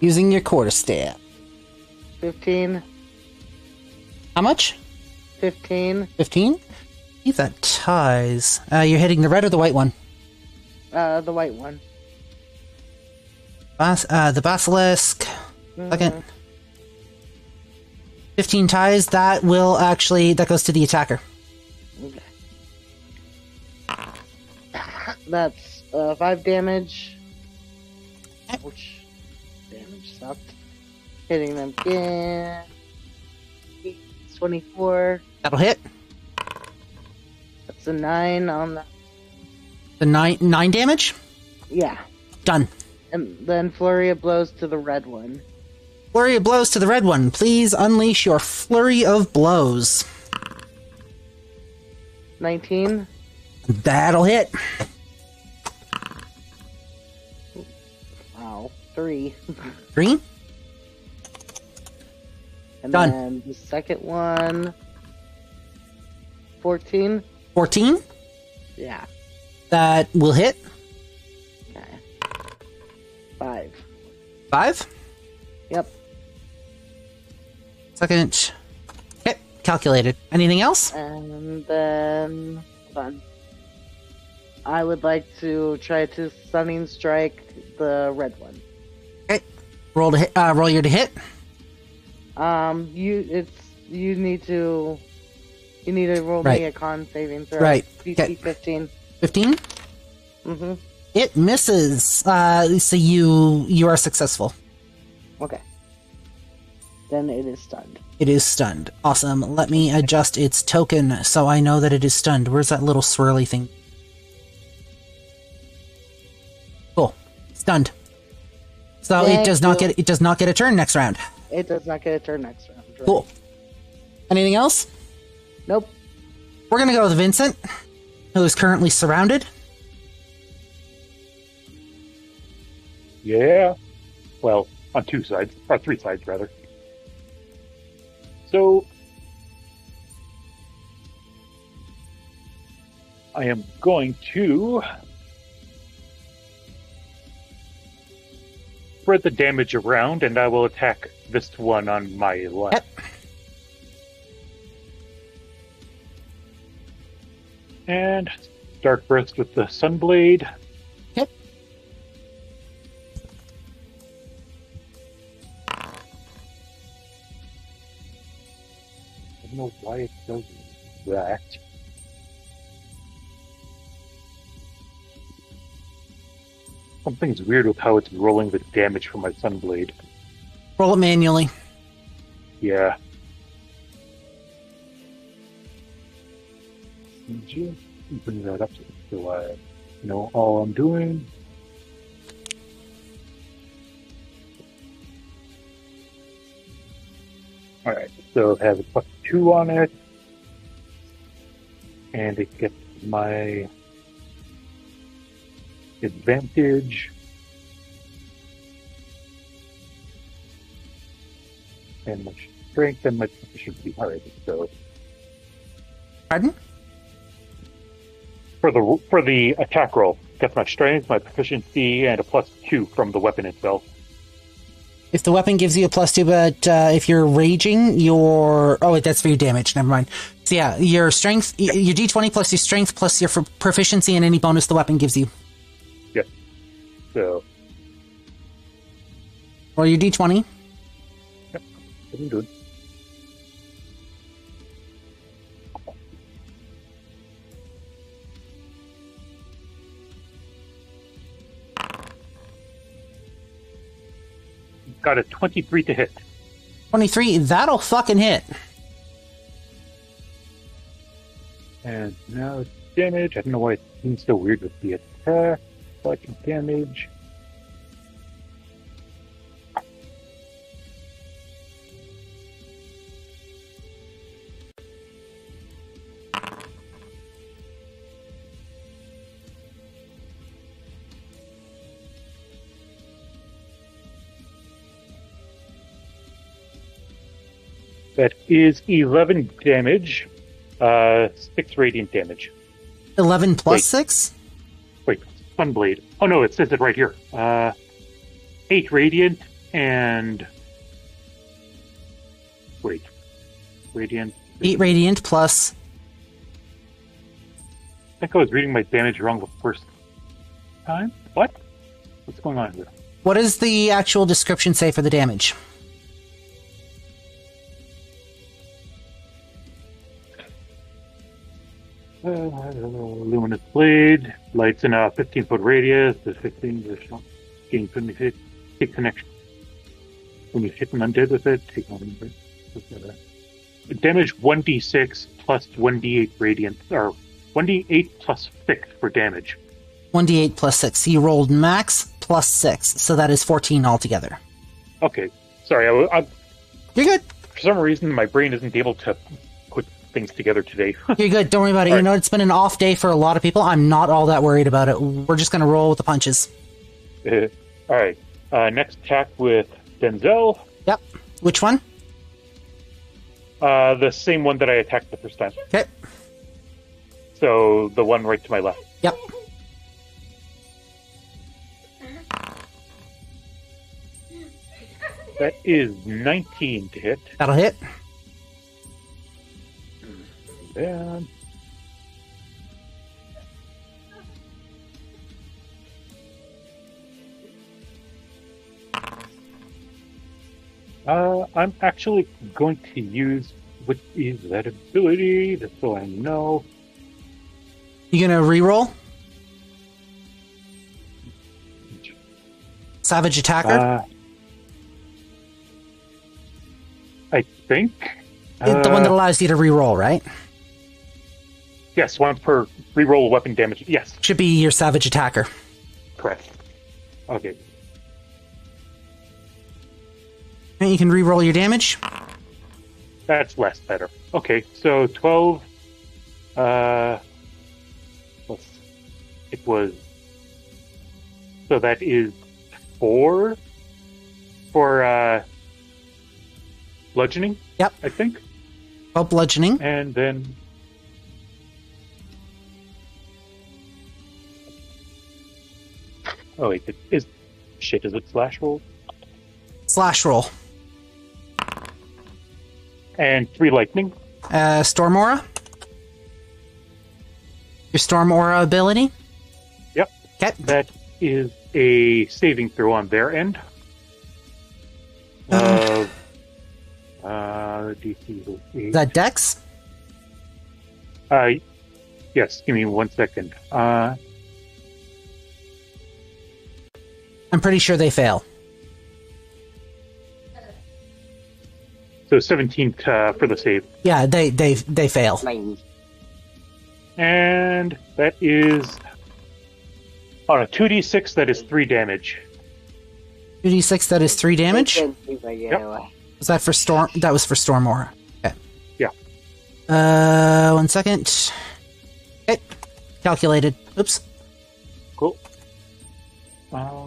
Using your quarter staff. 15, How much? 15, 15? Leave that ties. Uh, you're hitting the red or the white one? uh, the white one. Bas- uh, the basilisk. Second. 15 ties. That will actually. That goes to the attacker. Okay. That's uh, five damage. Ouch. Damage sucked. Hitting them again. 24. That'll hit. That's a 9 on that. The 9, nine damage? Yeah. Done. And then Flurry of Blows to the red one. Flurry of blows to the red one. Please unleash your flurry of blows. 19. That'll hit. 3. Three. And Done. then the second one. 14. 14. Yeah. That will hit. Okay. 5. Five. Yep. Second. Okay, calculated. Anything else? And then. On. I would like to try to stunning strike the red one. Roll to hit. Uh, roll your to hit. Um, you it's you need to you need to roll Right. me a con saving throw. Right. DC Okay. 15. 15. Mm-hmm. It misses. Uh, so you you are successful. Okay. Then it is stunned. It is stunned. Awesome. Let me adjust its token so I know that it is stunned. Where's that little swirly thing? Cool. Stunned. So it Thank does not get it does not get a turn next round. It does not get a turn next round. right? Cool. Anything else? Nope. We're gonna go with Vincent, who is currently surrounded. Yeah. Well, on two sides, or three sides rather. So I am going to spread the damage around, and I will attack this one on my left. Yep. And Dark Breath with the Sunblade. Yep. I don't know why it does that. Something's weird with how it's rolling the damage from my Sunblade. Roll it manually. Yeah. Just bring that up so I know all I'm doing. Alright, so it has a plus two on it. And it gets my advantage. And my strength and my proficiency. Alright, so Pardon? for the for the attack roll, gets my strength, my proficiency, and a plus two from the weapon itself. If the weapon gives you a plus two, but uh, if you're raging, your oh wait, that's for your damage. Never mind. So yeah, your strength, y- your d twenty plus your strength plus your proficiency and any bonus the weapon gives you. So Roll your d twenty. what I'm doing. Got a 23 to hit. Twenty three. That'll fucking hit. And now it's damage. I don't know why it seems so weird with the attack. Damage. That is 11 damage, uh, 6 radiant damage. 11 plus 6? Sunblade. Oh no, it says it right here. Uh, eight radiant and wait, radiant. Eight radiant plus. I think I was reading my damage wrong the first time. What? What's going on here? What does the actual description say for the damage? Uh, luminous blade lights in a 15 foot radius. The 15 additional gain 20 feet. Take connection. When you hit an undead with it, take on damage 1d6 plus 1d8 radiant, or 1d8 plus 6 for damage. One d eight plus six. You rolled max plus six, so that is fourteen altogether. Okay, Sorry, I, I, You're good. for some reason my brain isn't able to things together today. *laughs* You're good. Don't worry about it. You Alright. know, it's been an off day for a lot of people. I'm not all that worried about it. We're just gonna roll with the punches. *laughs* All right. Uh, next attack with Denzel. Yep. Which one? Uh, the same one that I attacked the first time. Okay. So the one right to my left. Yep. That is 19 to hit. That'll hit. And Uh, I'm actually going to use what is that ability, just so I know. You gonna re-roll? Savage attacker. Uh, I think. It- the one that uh, allows you to re-roll, right? Yes, one per reroll weapon damage. Yes, Should be your savage attacker. correct. Okay, And you can re-roll your damage. that's less better. Okay, so 12. Uh, it was. So that is four for uh, bludgeoning. Yep. I think, Well, bludgeoning. and then. Oh wait, it is shit. Is it slash roll? Slash roll. And three lightning. Uh, Storm Aura. Your Storm Aura ability. Yep. Okay. That is a saving throw on their end. Of uh, DC. Is that Dex? Uh, yes. Give me one second. Uh, I'm pretty sure they fail. so seventeen uh, for the save, Yeah, they they they fail. and that is on a two d six. That is three damage. 2d6, that is 3 damage. Yep. Was that for Storm? That was for Storm Aura. Okay. Yeah. Uh, one second. Okay. Calculated. Oops. Cool. Um,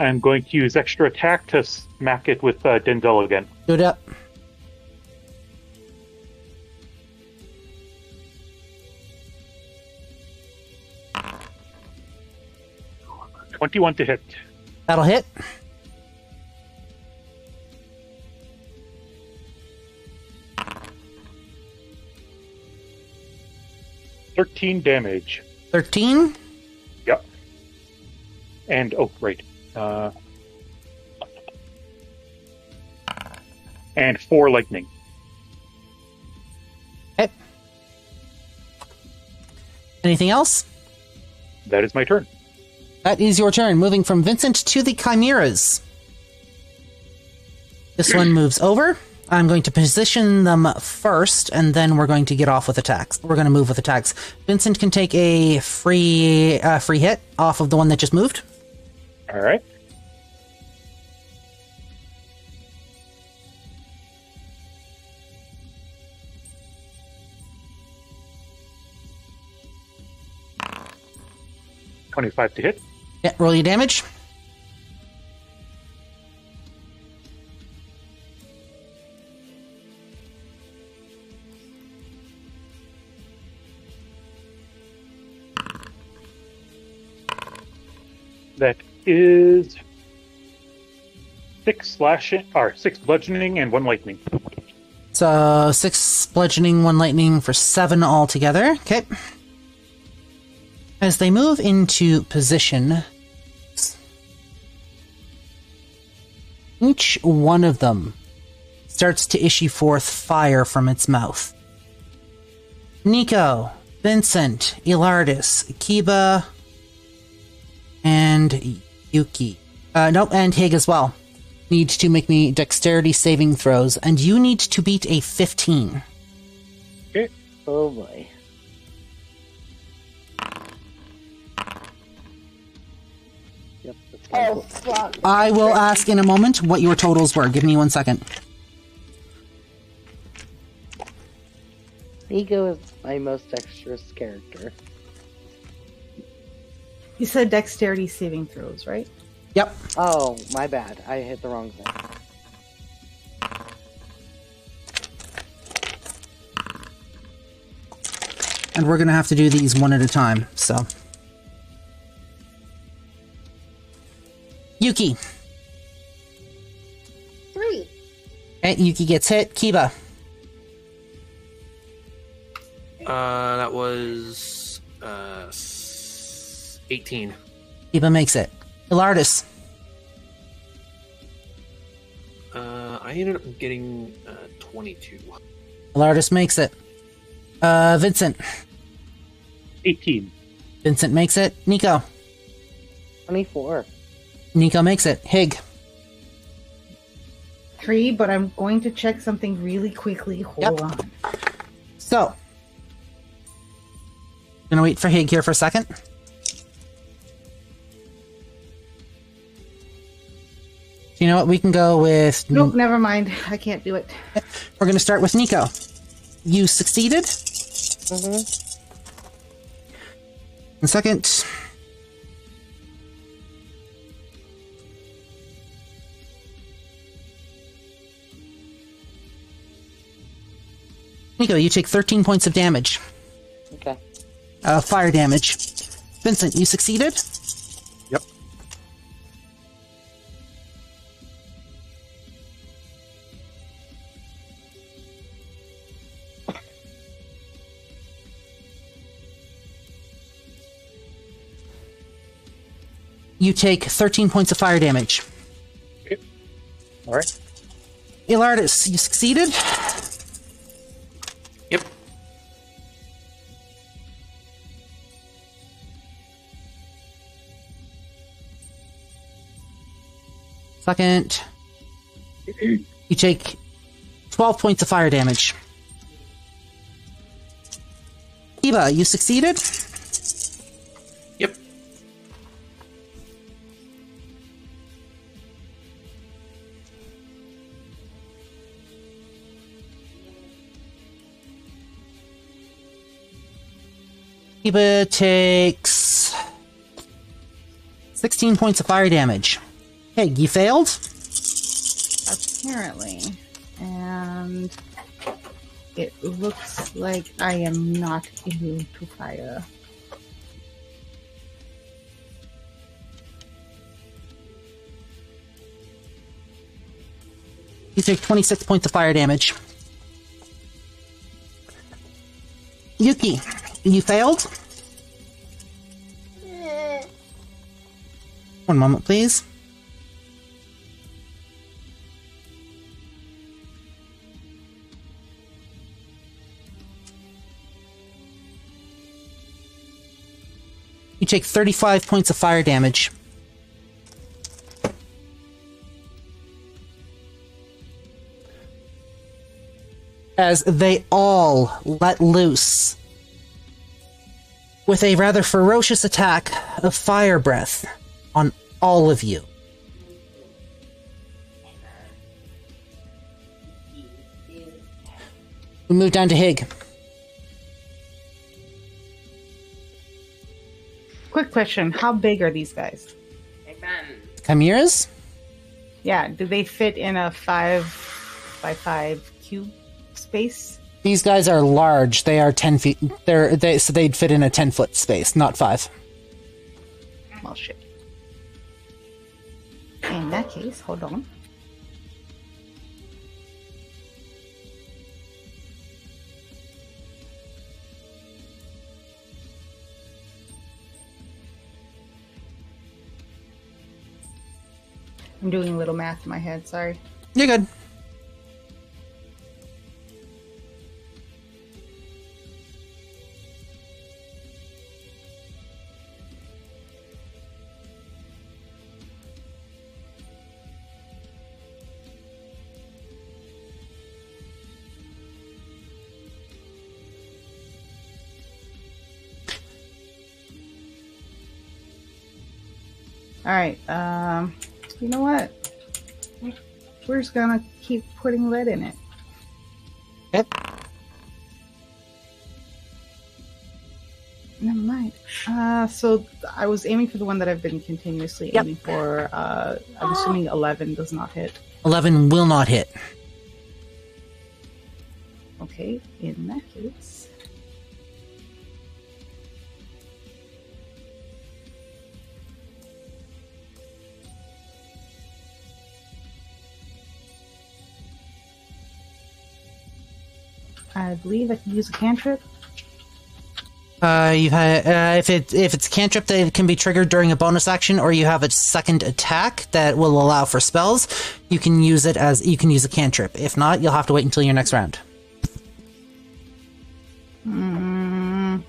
I'm going to use extra attack to smack it with uh, Denzel again. Do up. Twenty-one to hit. That'll hit. Thirteen damage. 13. Yep. And oh, right. Uh, and four lightning. Okay. Anything else? That is my turn. That is your turn. Moving from Vincent to the Chimeras. This one moves over. I'm going to position them first, and then we're going to get off with attacks. We're going to move with attacks. Vincent can take a free uh, free hit off of the one that just moved. All right. Twenty-five to hit. Yeah, roll your damage. That is six slashing, or six bludgeoning, and one lightning. So six bludgeoning, one lightning for seven altogether. Okay. As they move into position, each one of them starts to issue forth fire from its mouth. Nico, Vincent, Ilardis, Akiba, and Yuki. Uh, nope, and Hig as well need to make me dexterity saving throws, and you need to beat a 15. Okay. Oh boy. Oh fuck. I will ask in a moment what your totals were. Give me one second. Nico is my most dexterous character. You said dexterity saving throws, right? Yep. Oh, my bad. I hit the wrong thing. And we're gonna have to do these one at a time, so. Yuki. Three. Okay, Yuki gets hit. Kiba. Uh, that was uh 18. Kiba makes it. Ilardis. Uh, I ended up getting uh 22. Ilardis makes it. Uh, Vincent. 18. Vincent makes it. Nico. 24. Nico makes it. Hig. Three, but I'm going to check something really quickly. Hold Yep. on. So. Gonna wait for Hig here for a second. You know what? We can go with. Nope, never mind. I can't do it. We're gonna start with Nico. You succeeded. Mm-hmm. And second. Nico, you take 13 points of damage. Okay. Uh, fire damage. Vincent, you succeeded. Yep. You take 13 points of fire damage. All right. Ilardis, you succeeded. Second. You take 12 points of fire damage. Eva, you succeeded. Yep. Eva takes 16 points of fire damage. Hey, you failed? Apparently. And it looks like I am not immune to fire. You take 26 points of fire damage. Yuki, you failed? Eh. One moment, please. You take 35 points of fire damage. As they all let loose with a rather ferocious attack of fire breath on all of you. We move down to Hig. Quick question How big are these guys? Chimeras? Yeah, do they fit in a five by five cube space? These guys are large. They are ten feet. They're they so they'd fit in a ten foot space, not five. Well, shit. In that case, hold on. I'm doing a little math in my head, sorry. You're good. All right. Um you know what? We're just gonna keep putting lead in it. Yep. Never mind. Uh, so I was aiming for the one that I've been continuously Yep. aiming for. Uh, I'm assuming 11 does not hit. 11 will not hit. Okay, in that case. I believe I can use a cantrip. Uh, you ha- uh, if it if it's a cantrip that can be triggered during a bonus action, or you have a second attack that will allow for spells, you can use it as you can use a cantrip. If not, you'll have to wait until your next round. Mm,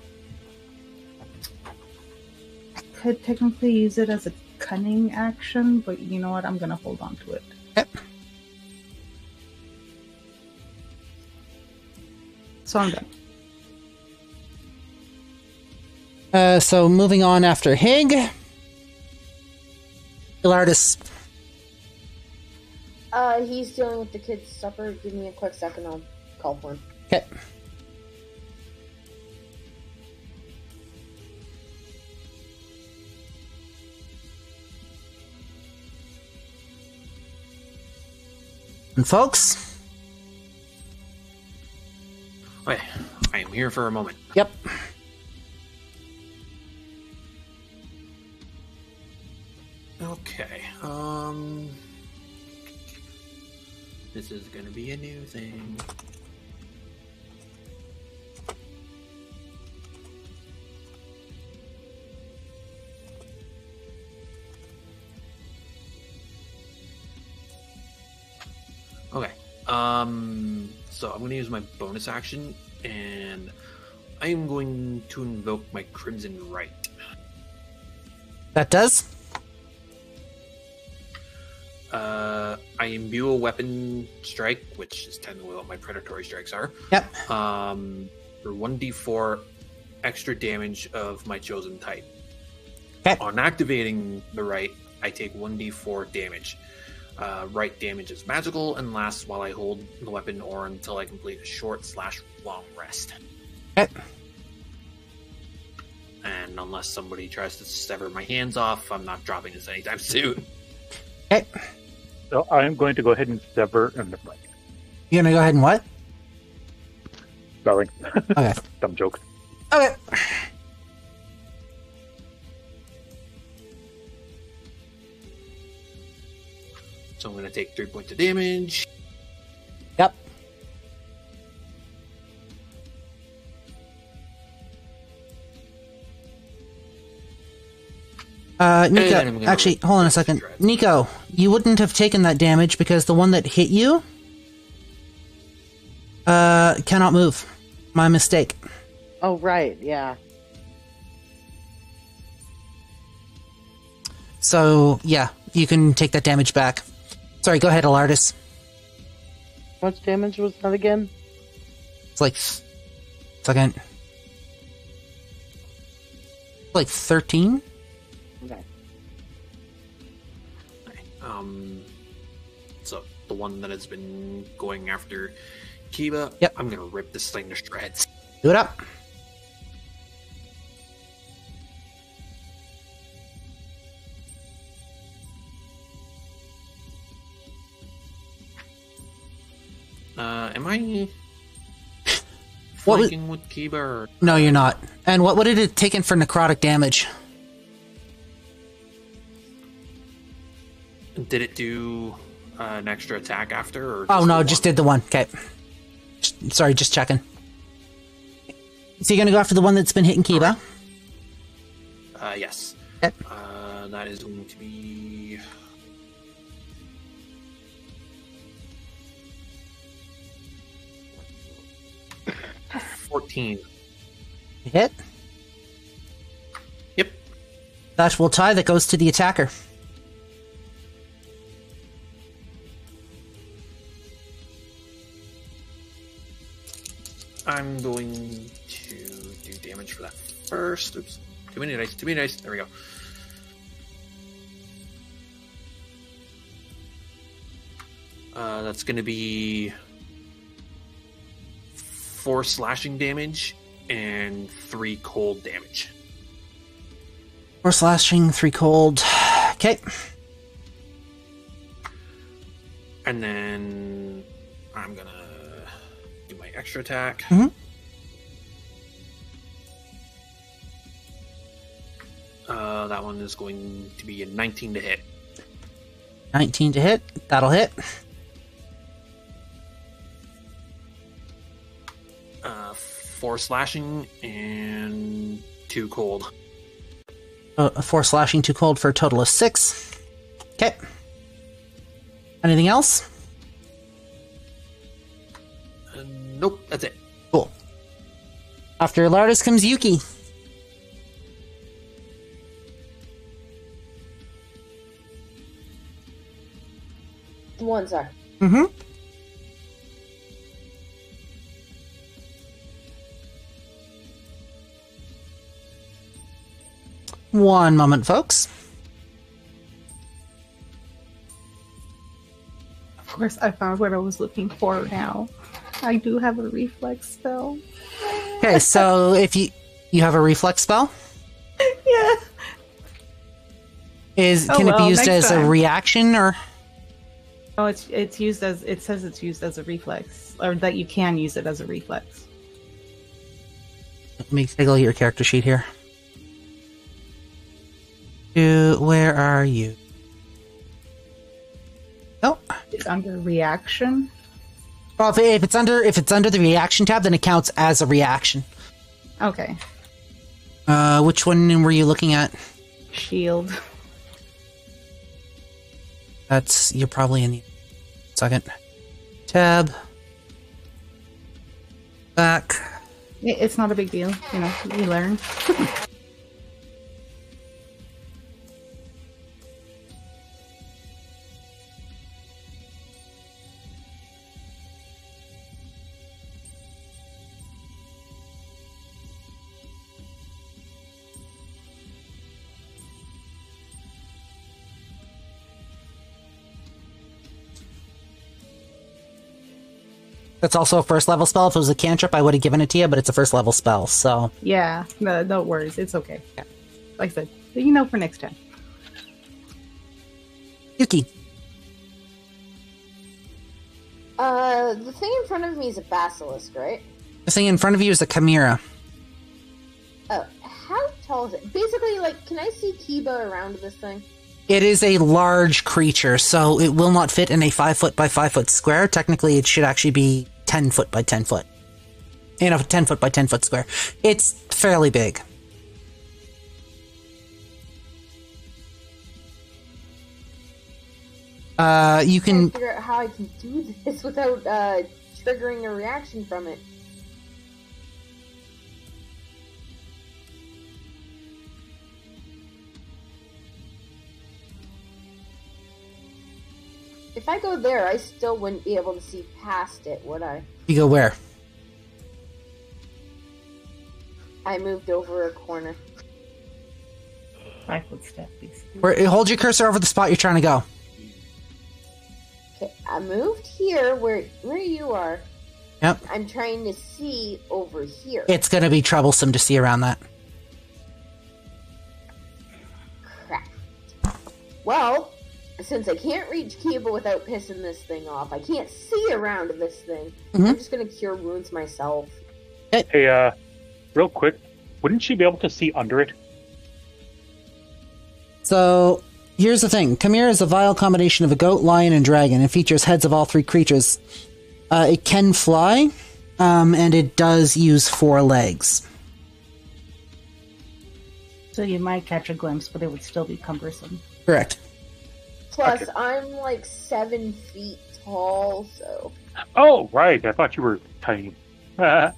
I could technically use it as a cunning action, but you know what? I'm gonna hold on to it. Yep. So I'm done. Uh, so moving on after Hig, Ilardis. Uh, he's dealing with the kids' supper. Give me a quick second. I'll call for him. Okay. And folks, Okay, I am here for a moment. yep. Okay. Um. This is gonna be a new thing. Okay. Um. So I'm gonna use my bonus action, and I am going to invoke my Crimson Rite. That does. Uh, I imbue a weapon strike, which is technically what my predatory strikes are. Yep. Um, for 1d4 extra damage of my chosen type. Okay. On activating the rite, I take 1d4 damage. Uh, rite damage is magical and lasts while I hold the weapon or until I complete a short slash long rest. Okay. And unless somebody tries to sever my hands off, I'm not dropping this anytime *laughs* soon. Okay. So I am going to go ahead and sever. And never mind. You're gonna go ahead and what? Sorry. Okay. *laughs* Dumb joke. Okay. So I'm going to take three points of damage. Yep. Uh, Nico, actually, hold on a second. dread. Nico, you wouldn't have taken that damage because the one that hit you uh, cannot move. My mistake. Oh, right. Yeah. So, yeah, you can take that damage back. Sorry, go ahead, Alardis. How much damage was that again? It's like. Second. Like 13? Okay. Um, so the one that has been going after Kiba, Yep. I'm gonna rip this thing to shreds. Do it up. Uh, am I What was- with Kiba? Or... No, you're not. And what would it have taken for necrotic damage? Did it do uh, an extra attack after? Or Oh no, just did the one. Okay. Just- Sorry, just checking. So you're gonna go after the one that's been hitting Kiba? Uh, yes. Yep. Uh, that is going to be. 14. Hit? Yep. That will tie that goes to the attacker. I'm going to do damage for that first. Oops. Too many dice. Too many dice. There we go. Uh, that's going to be four slashing damage and three cold damage. Four slashing, three cold. Okay. And then I'm going to do my extra attack. Mhm. Uh, that one is going to be a 19 to hit. 19 to hit. That'll hit. Uh, four slashing and two cold. Uh, four slashing, two cold for a total of six. Okay. Anything else? Uh, nope, that's it. Cool. After Lardis comes Yuki. One sec. Mm-hmm. One moment, folks. Of course, I found what I was looking for now. I do have a reflex spell. Okay, so *laughs* if you you have a reflex spell, Yeah. is Oh, can it be used as a reaction or Oh, it's it's used as it says it's used as a reflex, or that you can use it as a reflex. Let me take a look at your character sheet here. Where are you? Oh, It's under reaction. well, if, if it's under if it's under the reaction tab, then it counts as a reaction. Okay. Uh, which one were you looking at? Shield. That's you're probably in the second tab. Back. It's not a big deal, you know. You learn. *laughs* That's also a first level spell. If it was a cantrip, I would have given it to you, but it's a first level spell, so Yeah. No, no worries. It's okay. Like I said, you know for next time. Yuki. Uh, the thing in front of me is a basilisk, right? The thing in front of you is a chimera. Oh, how tall is it? Basically, like, can I see Kiba around this thing? It is a large creature, so it will not fit in a five foot by five foot square. Technically, it should actually be ten foot by ten foot. In a ten foot by ten foot square. It's fairly big. Uh, you I can figure out how I can do this *laughs* without uh, triggering a reaction from it. If I go there, I still wouldn't be able to see past it, would I? you go where? I moved over a corner. Five foot step, please. Where? Hold your cursor over the spot you're trying to go. Okay, I moved here where where you are. Yep. I'm trying to see over here. It's gonna be troublesome to see around that. Crap. Well, since I can't reach Kiba without pissing this thing off, I can't see around this thing. I'm Mhm. just gonna cure wounds myself. Hey, uh, real quick, wouldn't she be able to see under it? So here's the thing: Chimera is a vile combination of a goat, lion, and dragon. It features heads of all three creatures. Uh, it can fly, um, and it does use four legs. So you might catch a glimpse, but it would still be cumbersome. Correct. Plus, Okay. I'm like seven feet tall, so Oh, right. I thought you were tiny. *laughs* no.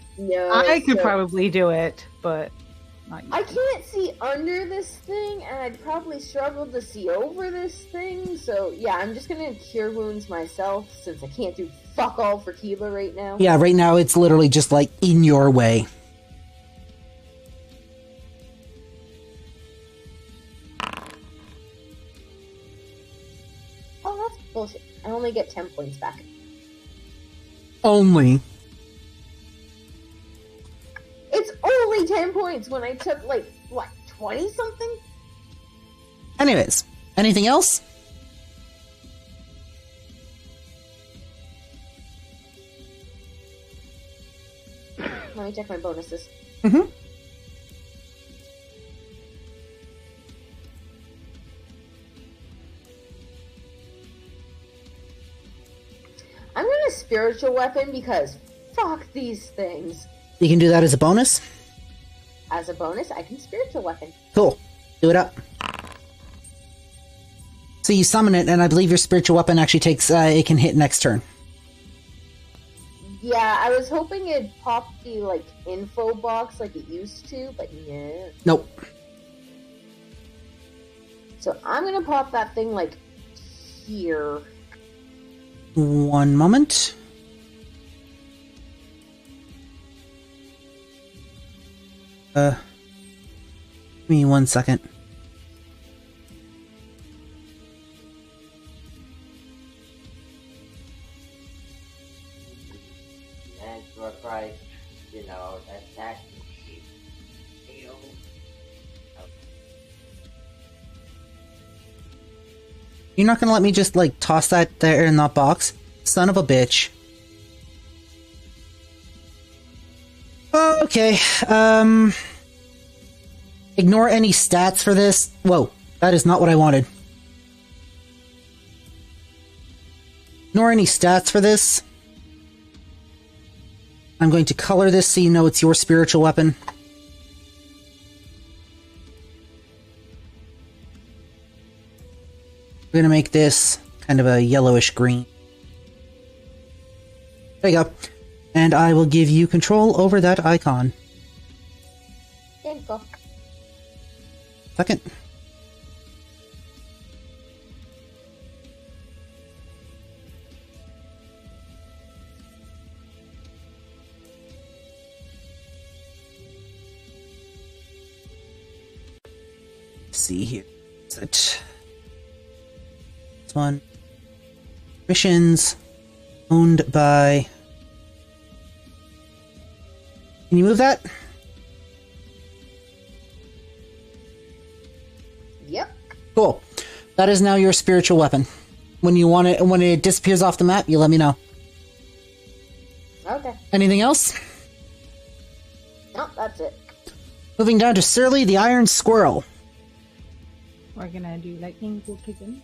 I could so- probably do it, but not you. I can't see under this thing, and I'd probably struggle to see over this thing. So yeah, I'm just gonna cure wounds myself since I can't do fuck all for Kiba right now. Yeah, right now it's literally just like in your way. Bullshit. I only get 10 points back. Only. It's only 10 points when I took, like, what, 20 something? Anyways, anything else? Let me check my bonuses. Mhm. I'm gonna spiritual weapon because fuck these things. You can do that as a bonus. As a bonus, I can spiritual weapon. Cool. Do it up. So you summon it, and I believe your spiritual weapon actually takes. Uh, it can hit next turn. Yeah, I was hoping it'd pop the like info box like it used to, but yeah. Nope. So I'm gonna pop that thing like here. One moment. Uh, give me one second. You're not gonna let me just like toss that there in that box, son of a bitch. Okay. Um. Ignore any stats for this. Whoa, that is not what I wanted. Ignore any stats for this. I'm going to color this so you know it's your spiritual weapon. We're gonna make this kind of a yellowish green. There you go. And I will give you control over that icon. There you go. Second. See here. Is it this one? Missions owned by. Can you move that? Yep. Cool. That is now your spiritual weapon. When you want it, when it disappears off the map, you let me know. Okay. Anything else? No, that's it. Moving down to Surly the Iron Squirrel. We're gonna do lightning bolt again.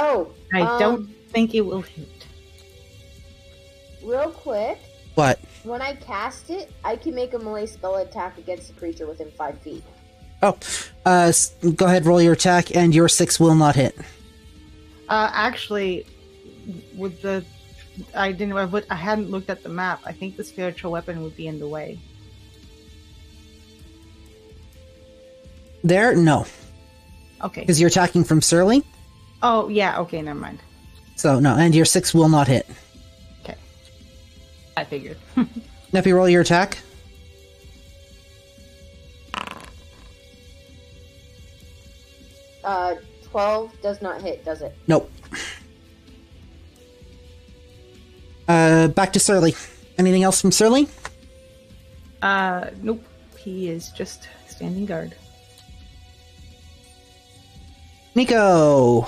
Oh, I um, don't think it will hit. Real quick, What? when I cast it, I can make a melee spell attack against the creature within five feet. Oh, uh, go ahead, roll your attack, and your six will not hit. Uh, actually, with the, I didn't, I would- I hadn't looked at the map. I think the spiritual weapon would be in the way. There, no, Okay. because you're attacking from Surly. Oh yeah. Okay. Never mind. So no, and your six will not hit. Okay. I figured. Now, if you roll your attack, Uh, twelve does not hit, does it? nope. Uh, back to Surly. Anything else from Surly? uh, nope. He is just standing guard. Nico,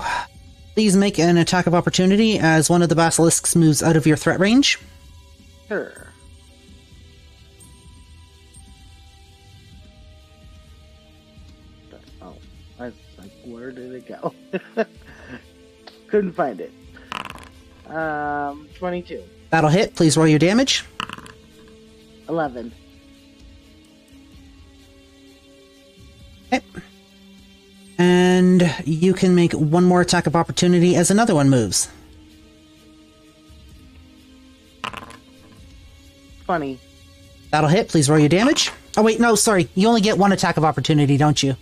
please make an attack of opportunity as one of the basilisks moves out of your threat range. Sure. Oh, I was like, where did it go? *laughs* Couldn't find it. Um, 22. That'll hit. Please roll your damage. 11. Okay. And you can make one more attack of opportunity as another one moves. 20. That'll hit. Please roll your damage. Oh wait, no, sorry. You only get one attack of opportunity, don't you?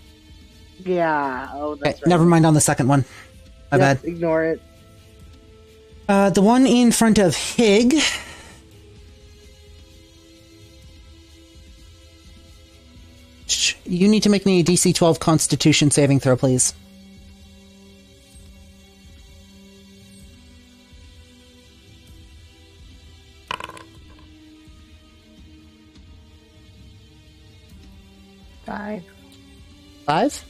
Yeah. Oh, Okay, right. never mind on the second one. My Yep, bad. Ignore it. Uh, the one in front of Hig. You need to make me a DC 12 Constitution saving throw, please. Five. Five.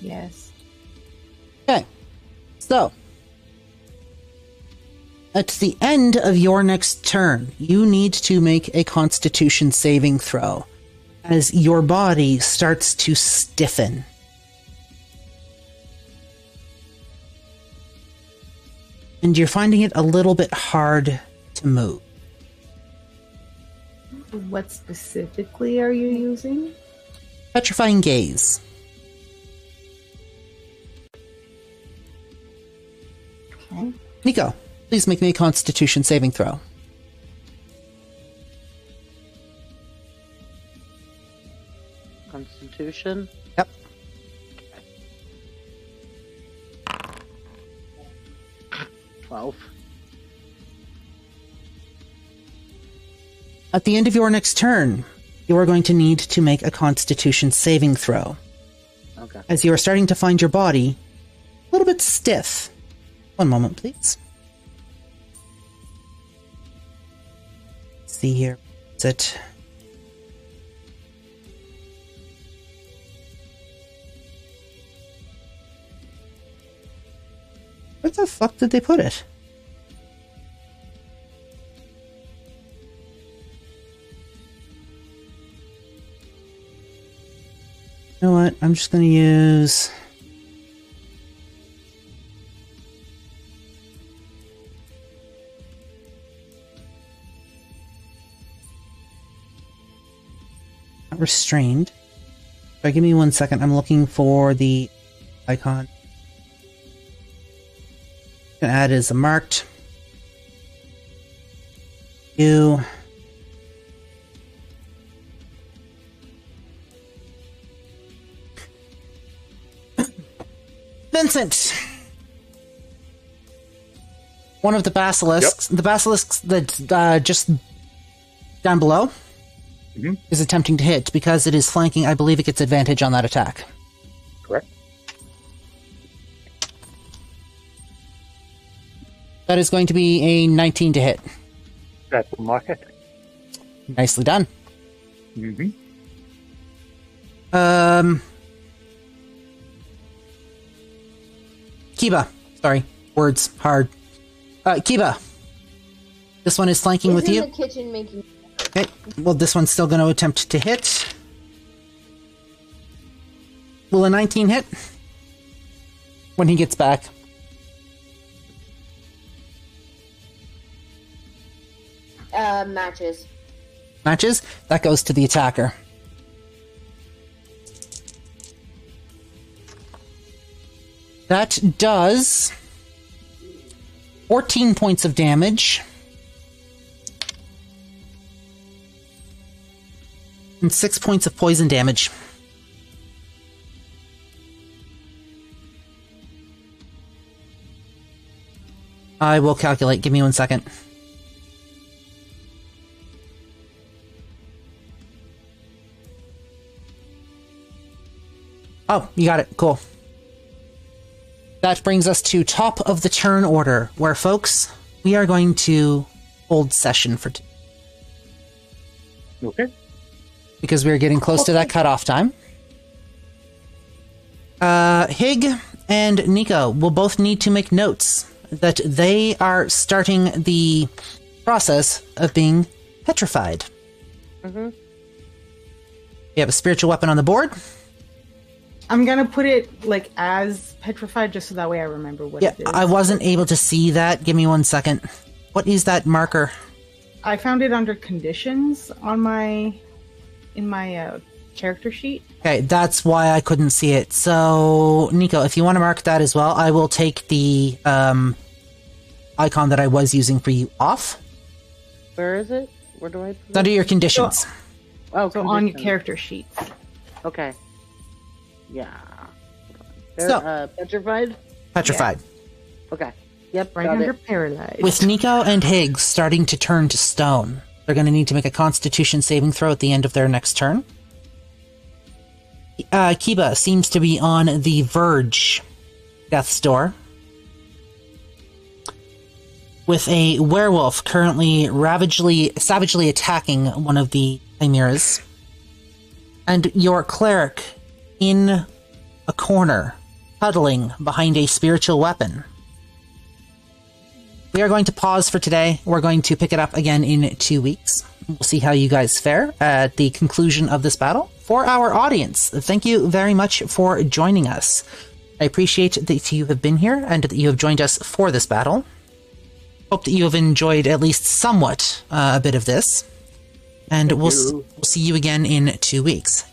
Yes. Okay. So, at the end of your next turn, you need to make a constitution saving throw as your body starts to stiffen. And you're finding it a little bit hard to move. What specifically are you using? Petrifying gaze. Okay. Nico, please make me a constitution saving throw. Constitution. Yep. Twelve. At the end of your next turn, you are going to need to make a constitution saving throw. Okay. as you are starting to find your body a little bit stiff. One moment, please. Let's see here. Is it? The fuck did they put it? You know what? I'm just gonna use. Not restrained. Sorry, give me one second. I'm looking for the icon. Gonna add as a marked. You. *coughs* Vincent! One of the basilisks, the basilisks that's uh, just down below, Mhm. is attempting to hit because it is flanking. I believe it gets advantage on that attack. That is going to be a 19 to hit. That will mark it. Nicely done. Mm-hmm. Um, Kiba, sorry, words hard. Uh, Kiba, this one is flanking He's with in you. the kitchen making. Okay, well, this one's still going to attempt to hit. Will a 19 hit? When he gets back. Uh, matches. Matches? That goes to the attacker. That does 14 points of damage. And 6 points of poison damage. I will calculate. Give me one second. Oh, you got it. Cool. That brings us to top of the turn order, where, folks, we are going to hold session for t- Okay. because we are getting close to that cutoff time. Uh, Hig and Nico will both need to make notes that they are starting the process of being petrified. Mm-hmm. You have a spiritual weapon on the board. I'm gonna put it like as petrified, just so that way I remember what Yeah, it is. I wasn't able to see that. Give me one second. What is that marker? I found it under conditions on my in my uh, character sheet. Okay, that's why I couldn't see it. So, Nico, if you want to mark that as well, I will take the um, icon that I was using for you off. Where is it? Where do I? Put It's under your conditions. Oh, So on your character sheets. Okay. Yeah. So- uh, petrified. Petrified. Okay. Yep. Right got under it. paralyzed. With Nico and Higgs starting to turn to stone, they're going to need to make a constitution saving throw at the end of their next turn. uh, Kiba seems to be on the verge, death's door, with a werewolf currently ravagely, savagely attacking one of the chimeras, and your cleric in a corner, huddling behind a spiritual weapon. We are going to pause for today. We're going to pick it up again in two weeks. We'll see how you guys fare at the conclusion of this battle. For our audience, thank you very much for joining us. I appreciate that you have been here and that you have joined us for this battle. Hope that you have enjoyed at least somewhat uh, a bit of this. And we'll, we'll see you again in two weeks.